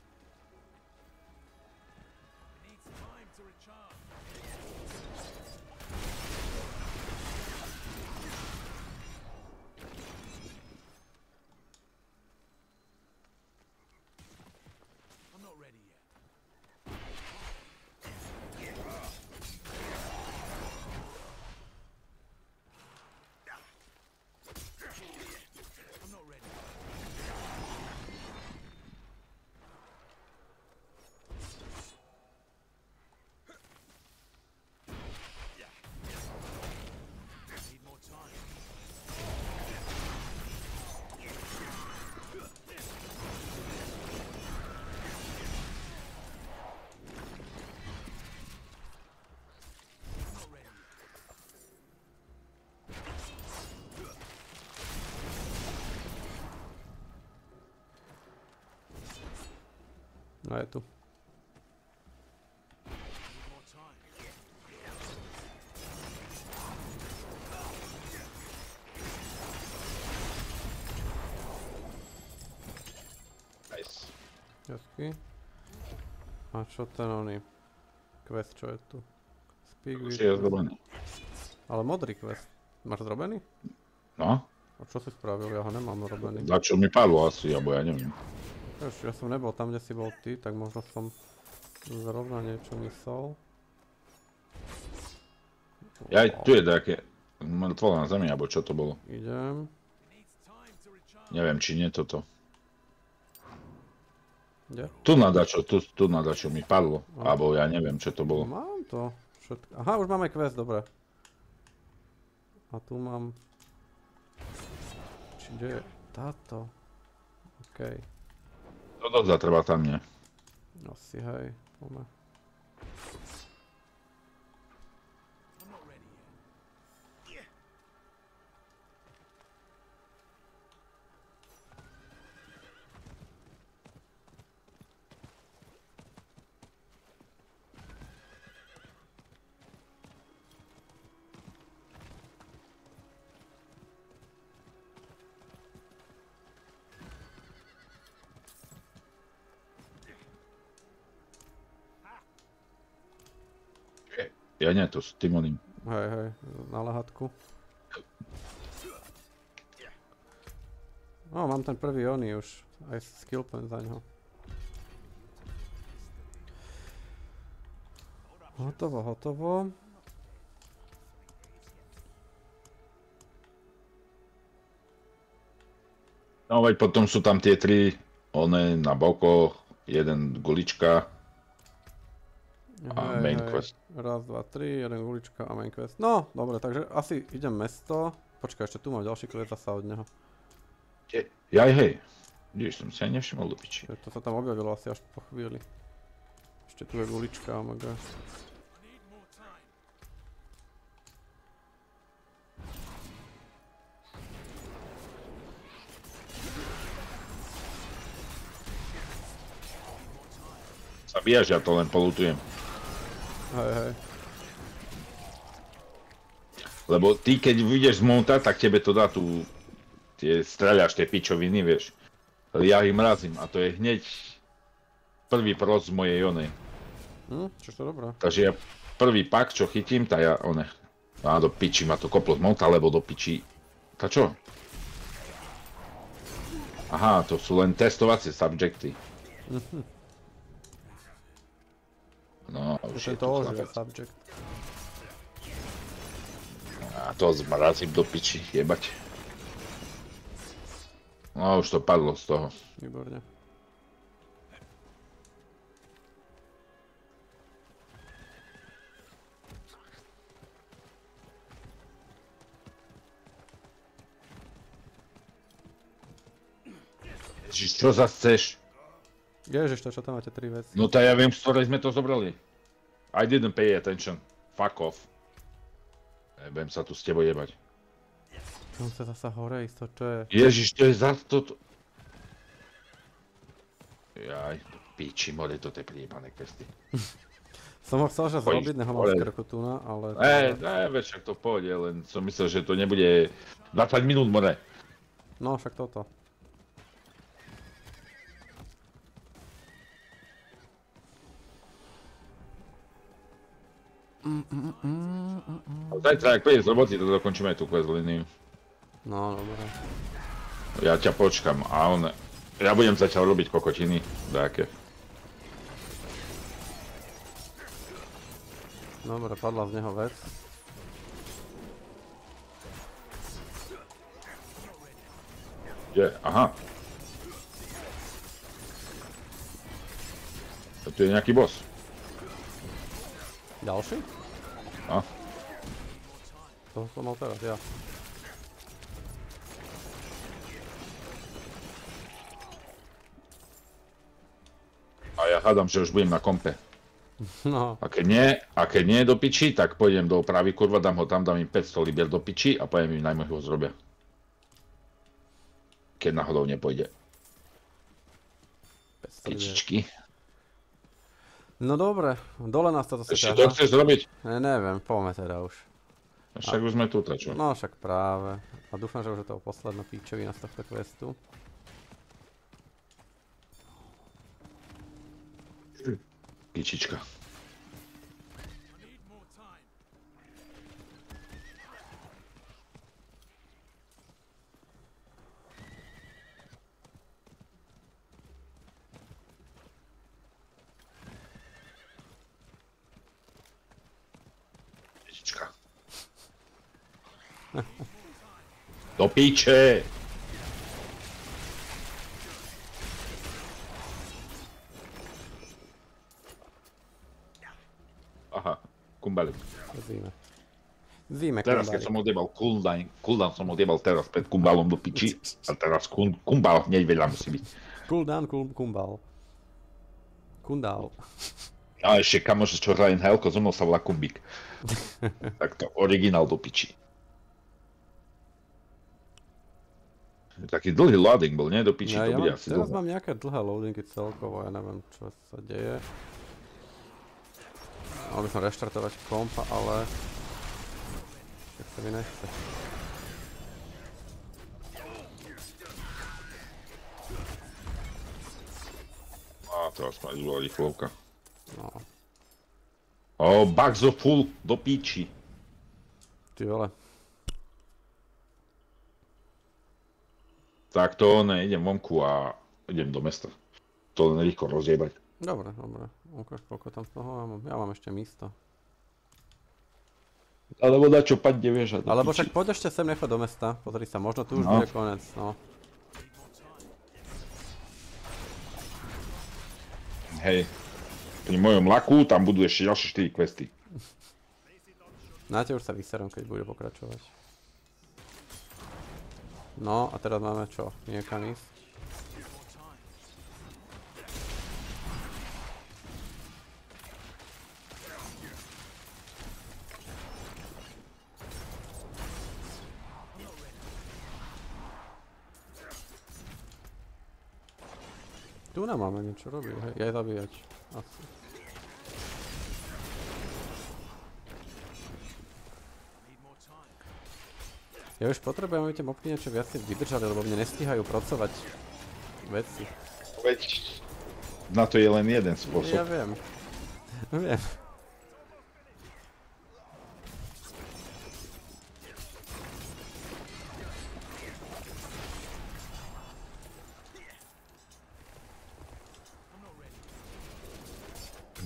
Speaker 2: Čo ten oný? Quest, čo je tu? Speak
Speaker 1: Už je zrobený.
Speaker 2: Ale modrý quest. Máš zrobený?
Speaker 1: No,
Speaker 2: A čo si spravil? Ja ho nemám robený.
Speaker 1: za čo mi padlo asi, alebo ja neviem.
Speaker 2: Vieš, ja som nebol tam, kde si bol ty, tak možno som zrovna niečo myslel.
Speaker 1: Ja aj tu je také mŕtvola na zemi, alebo čo to bolo.
Speaker 2: Idem.
Speaker 1: Neviem, či nie toto.
Speaker 2: Kde?
Speaker 1: Tu na dačo, tu, tu na dačo mi padlo. Alebo ja neviem, čo to bolo.
Speaker 2: Mám to. všetko. Aha, už máme quest, dobre. A tu mám... Či kde je táto? OK.
Speaker 1: Toto zatrvá tam nie.
Speaker 2: Asi hej, poďme.
Speaker 1: Nie, to s Timonym.
Speaker 2: Hej, hej, na lahatku. No, mám ten prvý oný už, aj skill point za ňo. Hotovo, hotovo.
Speaker 1: No veď potom sú tam tie tri, one na bokoch, jeden gulička a
Speaker 2: Hej,
Speaker 1: main
Speaker 2: hej.
Speaker 1: quest.
Speaker 2: Raz, dva, tri, jeden gulička a main quest. No, dobre, takže asi idem mesto. Počkaj, ešte tu mám ďalší quest zasa od neho.
Speaker 1: Je- Jaj, hej. Vidíš, som si aj nevšimol do piči.
Speaker 2: To sa tam objavilo asi až po chvíli. Ešte tu je gulička, omg.
Speaker 1: Zabíjaš, ja to len polutujem.
Speaker 2: Hej, hej.
Speaker 1: Lebo ty, keď vyjdeš z monta, tak tebe to dá tu... Tie streľaš, tie pičoviny, vieš. Ja ich mrazím a to je hneď prvý proc z mojej onej.
Speaker 2: Hm, čiže to dobré.
Speaker 1: Takže ja prvý pak, čo chytím, tá ja one... A do piči ma to koplo z monta, alebo do piči... Tá čo? Aha, to sú len testovacie subjekty. No, už je
Speaker 2: to
Speaker 1: chlapec.
Speaker 2: subject.
Speaker 1: A to zmrazím do piči, jebať. No, už to padlo z toho.
Speaker 2: Výborne.
Speaker 1: Ježiš, čo zase chceš?
Speaker 2: Ježiš, to čo tam máte tri veci.
Speaker 1: No to ja viem, z ktorej sme to zobrali. I didn't pay attention. Fuck off. Nebudem sa tu s tebou jebať.
Speaker 2: Čo sa zasa hore ísť, to čo je?
Speaker 1: Ježiš, to je za toto. Jaj, piči, more to tie priebané questy. <laughs>
Speaker 2: Som ho chcel, že zrobiť, neho mám
Speaker 1: hore.
Speaker 2: z krkotúna, ale...
Speaker 1: Ne, ne, však to pôjde, len som myslel, že to nebude 20 minút more.
Speaker 2: No, však toto.
Speaker 1: Zajtra, ak prídeš z roboty, to dokončíme tú quest liniu.
Speaker 2: No, dobre.
Speaker 1: Ja ťa počkam a on... Ja budem zatiaľ robiť kokotiny, dáke.
Speaker 2: Dobre, padla z neho vec.
Speaker 1: Kde? Aha. To tu je nejaký boss.
Speaker 2: Ďalší?
Speaker 1: No.
Speaker 2: To som mal teraz, ja.
Speaker 1: A ja hádam, že už budem na kompe.
Speaker 2: No,
Speaker 1: A keď nie, a keď nie do piči, tak pôjdem do opravy, kurva, dám ho tam, dám im 500 libier do piči a poviem im, najmä ho zrobia. Keď náhodou nepôjde.
Speaker 2: 500 libier.
Speaker 1: Pičičky.
Speaker 2: No dobre, dole nás to zase
Speaker 1: Ešte to chceš zrobiť?
Speaker 2: Ne, neviem, poďme teda už.
Speaker 1: Však už sme tu, čo?
Speaker 2: No však práve. A dúfam, že už je to posledná píčovina z tohto questu.
Speaker 1: Pičička. Do píče! Aha, ku kumbalik.
Speaker 2: Zíme. Zíme,
Speaker 1: Teraz, keď
Speaker 2: kumbárik.
Speaker 1: som odjebal cooldown, cooldown som odjebal teraz pred kumbalom do piči. A teraz kumbal hneď vedľa musí byť.
Speaker 2: Cool down, cool, kumbal. Kundál.
Speaker 1: A ešte kamoš, čo hraje Helko, so mnou sa volá Kumbik. <laughs> tak to originál do piči. Taký dlhý loading bol, nie? Do piči
Speaker 2: Ja,
Speaker 1: to
Speaker 2: ja
Speaker 1: bude
Speaker 2: mám,
Speaker 1: asi
Speaker 2: teraz
Speaker 1: dlho.
Speaker 2: mám nejaké dlhé loadingy celkovo, ja neviem čo sa deje. Mal by som reštartovať kompa, ale... Tak sa mi nechce.
Speaker 1: A teraz ma išla rýchlovka.
Speaker 2: No,
Speaker 1: O, Bugs of Full do piči.
Speaker 2: ty vole.
Speaker 1: Tak to ne, idem vonku a idem do mesta. To len rýchlo rozjebať.
Speaker 2: Dobre, dobre. Ukáž, koľko tam toho mám. Ja mám ešte místo.
Speaker 1: Alebo dá čo padne, vieš,
Speaker 2: Alebo však poď ešte sem nechať do mesta. Pozri sa, možno tu už
Speaker 1: No.
Speaker 2: bude konec, no.
Speaker 1: Hej. Pri mojom laku tam budú ešte ďalšie 4 questy.
Speaker 2: Na te už sa vyserem, keď bude pokračovať. No, a teraz máme čo? Niekam ísť? Tu nám máme niečo robiť, hej, aj zabíjať. Asi. Ja už potrebujem, aby tie mobky niečo viacej vydržali, lebo mne nestíhajú pracovať veci.
Speaker 1: Veď na to je len jeden
Speaker 2: Ja
Speaker 1: spôsob.
Speaker 2: viem. Viem.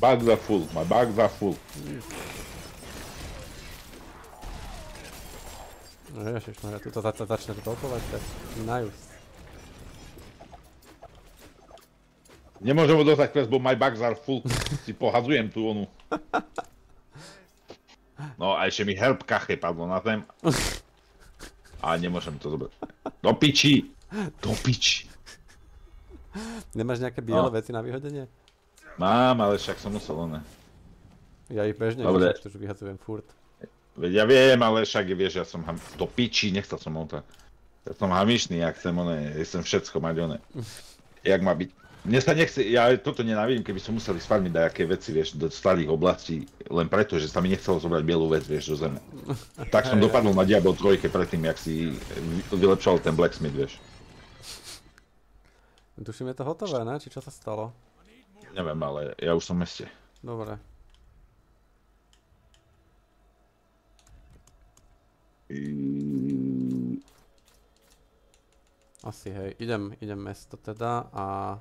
Speaker 1: Bags are full, my bags are full.
Speaker 2: No ježišmarja, tuto za- za- začne to topovať, tak najus.
Speaker 1: Nemôžem odostať quest, bo my bags are full. Si pohadzujem tú onu. No a ešte mi help kache padlo na zem. A nemôžem to zobrať. Do piči! Do piči!
Speaker 2: Nemáš nejaké biele
Speaker 1: No.
Speaker 2: veci na vyhodenie?
Speaker 1: Mám, ale však som musel, ne.
Speaker 2: Ja ich bežne
Speaker 1: Dobre.
Speaker 2: pretože vyhadzujem furt.
Speaker 1: Veď ja viem, ale však vieš, ja som ham... do piči, nechcel som on to. Ja som hamišný, ja chcem one, ja chcem všetko mať one. Jak má byť. Mne sa nechce, ja toto nenávidím, keby som museli sfarmiť dajaké veci, vieš, do starých oblastí, len preto, že sa mi nechcelo zobrať bielú vec, vieš, do zeme. <laughs> Tak som dopadol na Diablo 3 predtým, jak si vy- vylepšoval ten Blacksmith, vieš.
Speaker 2: Tuším, je to hotové, ne? Či čo sa stalo?
Speaker 1: Neviem, ale ja už som v meste.
Speaker 2: Dobre. Asi hej, idem, idem mesto teda a...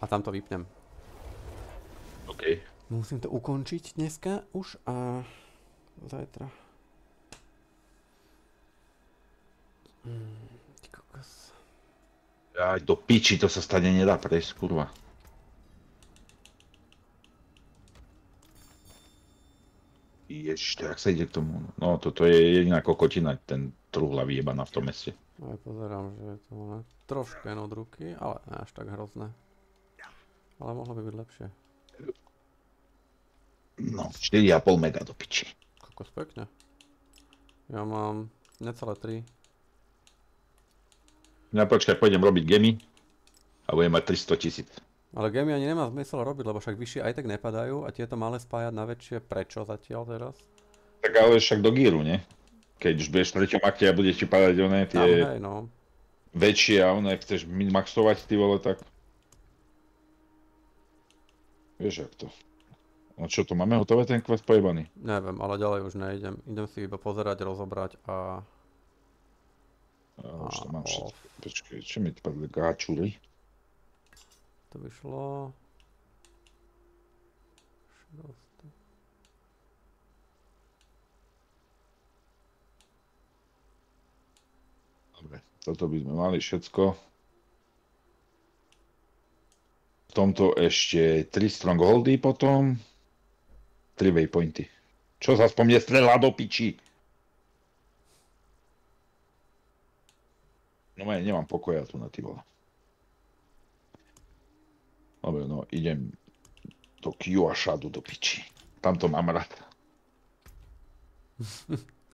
Speaker 2: A tam to vypnem.
Speaker 1: OK.
Speaker 2: Musím to ukončiť dneska už a zajtra. Mm, ty kokos.
Speaker 1: Aj do piči, to sa stane nedá prejsť, kurva. Ježiš, jak sa ide k tomu? No, toto je jediná kokotina, ten truhla vyjebaná v tom meste.
Speaker 2: Aj pozerám, že je to len trošku jen od ruky, ale ne až tak hrozné. Ale mohlo by byť lepšie.
Speaker 1: No, 4,5 mega do piči.
Speaker 2: Kokos pekne. Ja mám necelé 3.
Speaker 1: Ja počkaj, pôjdem robiť gemy a budem mať 300 tisíc.
Speaker 2: Ale gemy ani nemá zmysel robiť, lebo však vyššie aj tak nepadajú a tieto malé spájať na väčšie. Prečo zatiaľ teraz?
Speaker 1: Tak ale však do gíru, nie? Keď už budeš v treťom akte a budeš ti padať oné
Speaker 2: Tam
Speaker 1: tie
Speaker 2: hej, no.
Speaker 1: väčšie a oné chceš minmaxovať, ty vole, tak... Vieš, jak to. No čo to, máme hotové ten quest pojebaný?
Speaker 2: Neviem, ale ďalej už nejdem. Idem si iba pozerať, rozobrať a...
Speaker 1: Ja už to
Speaker 2: A,
Speaker 1: mám všetko.
Speaker 2: off.
Speaker 1: Počkaj, čo mi padli gáčury?
Speaker 2: To by šlo...
Speaker 1: Dobre, toto by sme mali všetko. tomto ešte 3 strongholdy potom. 3 waypointy. Čo sa spomne strela do piči? No ja nemám pokoja tu na ty vole. Dobre, no idem do Q a Shadu do piči. Tam to mám rád. <laughs>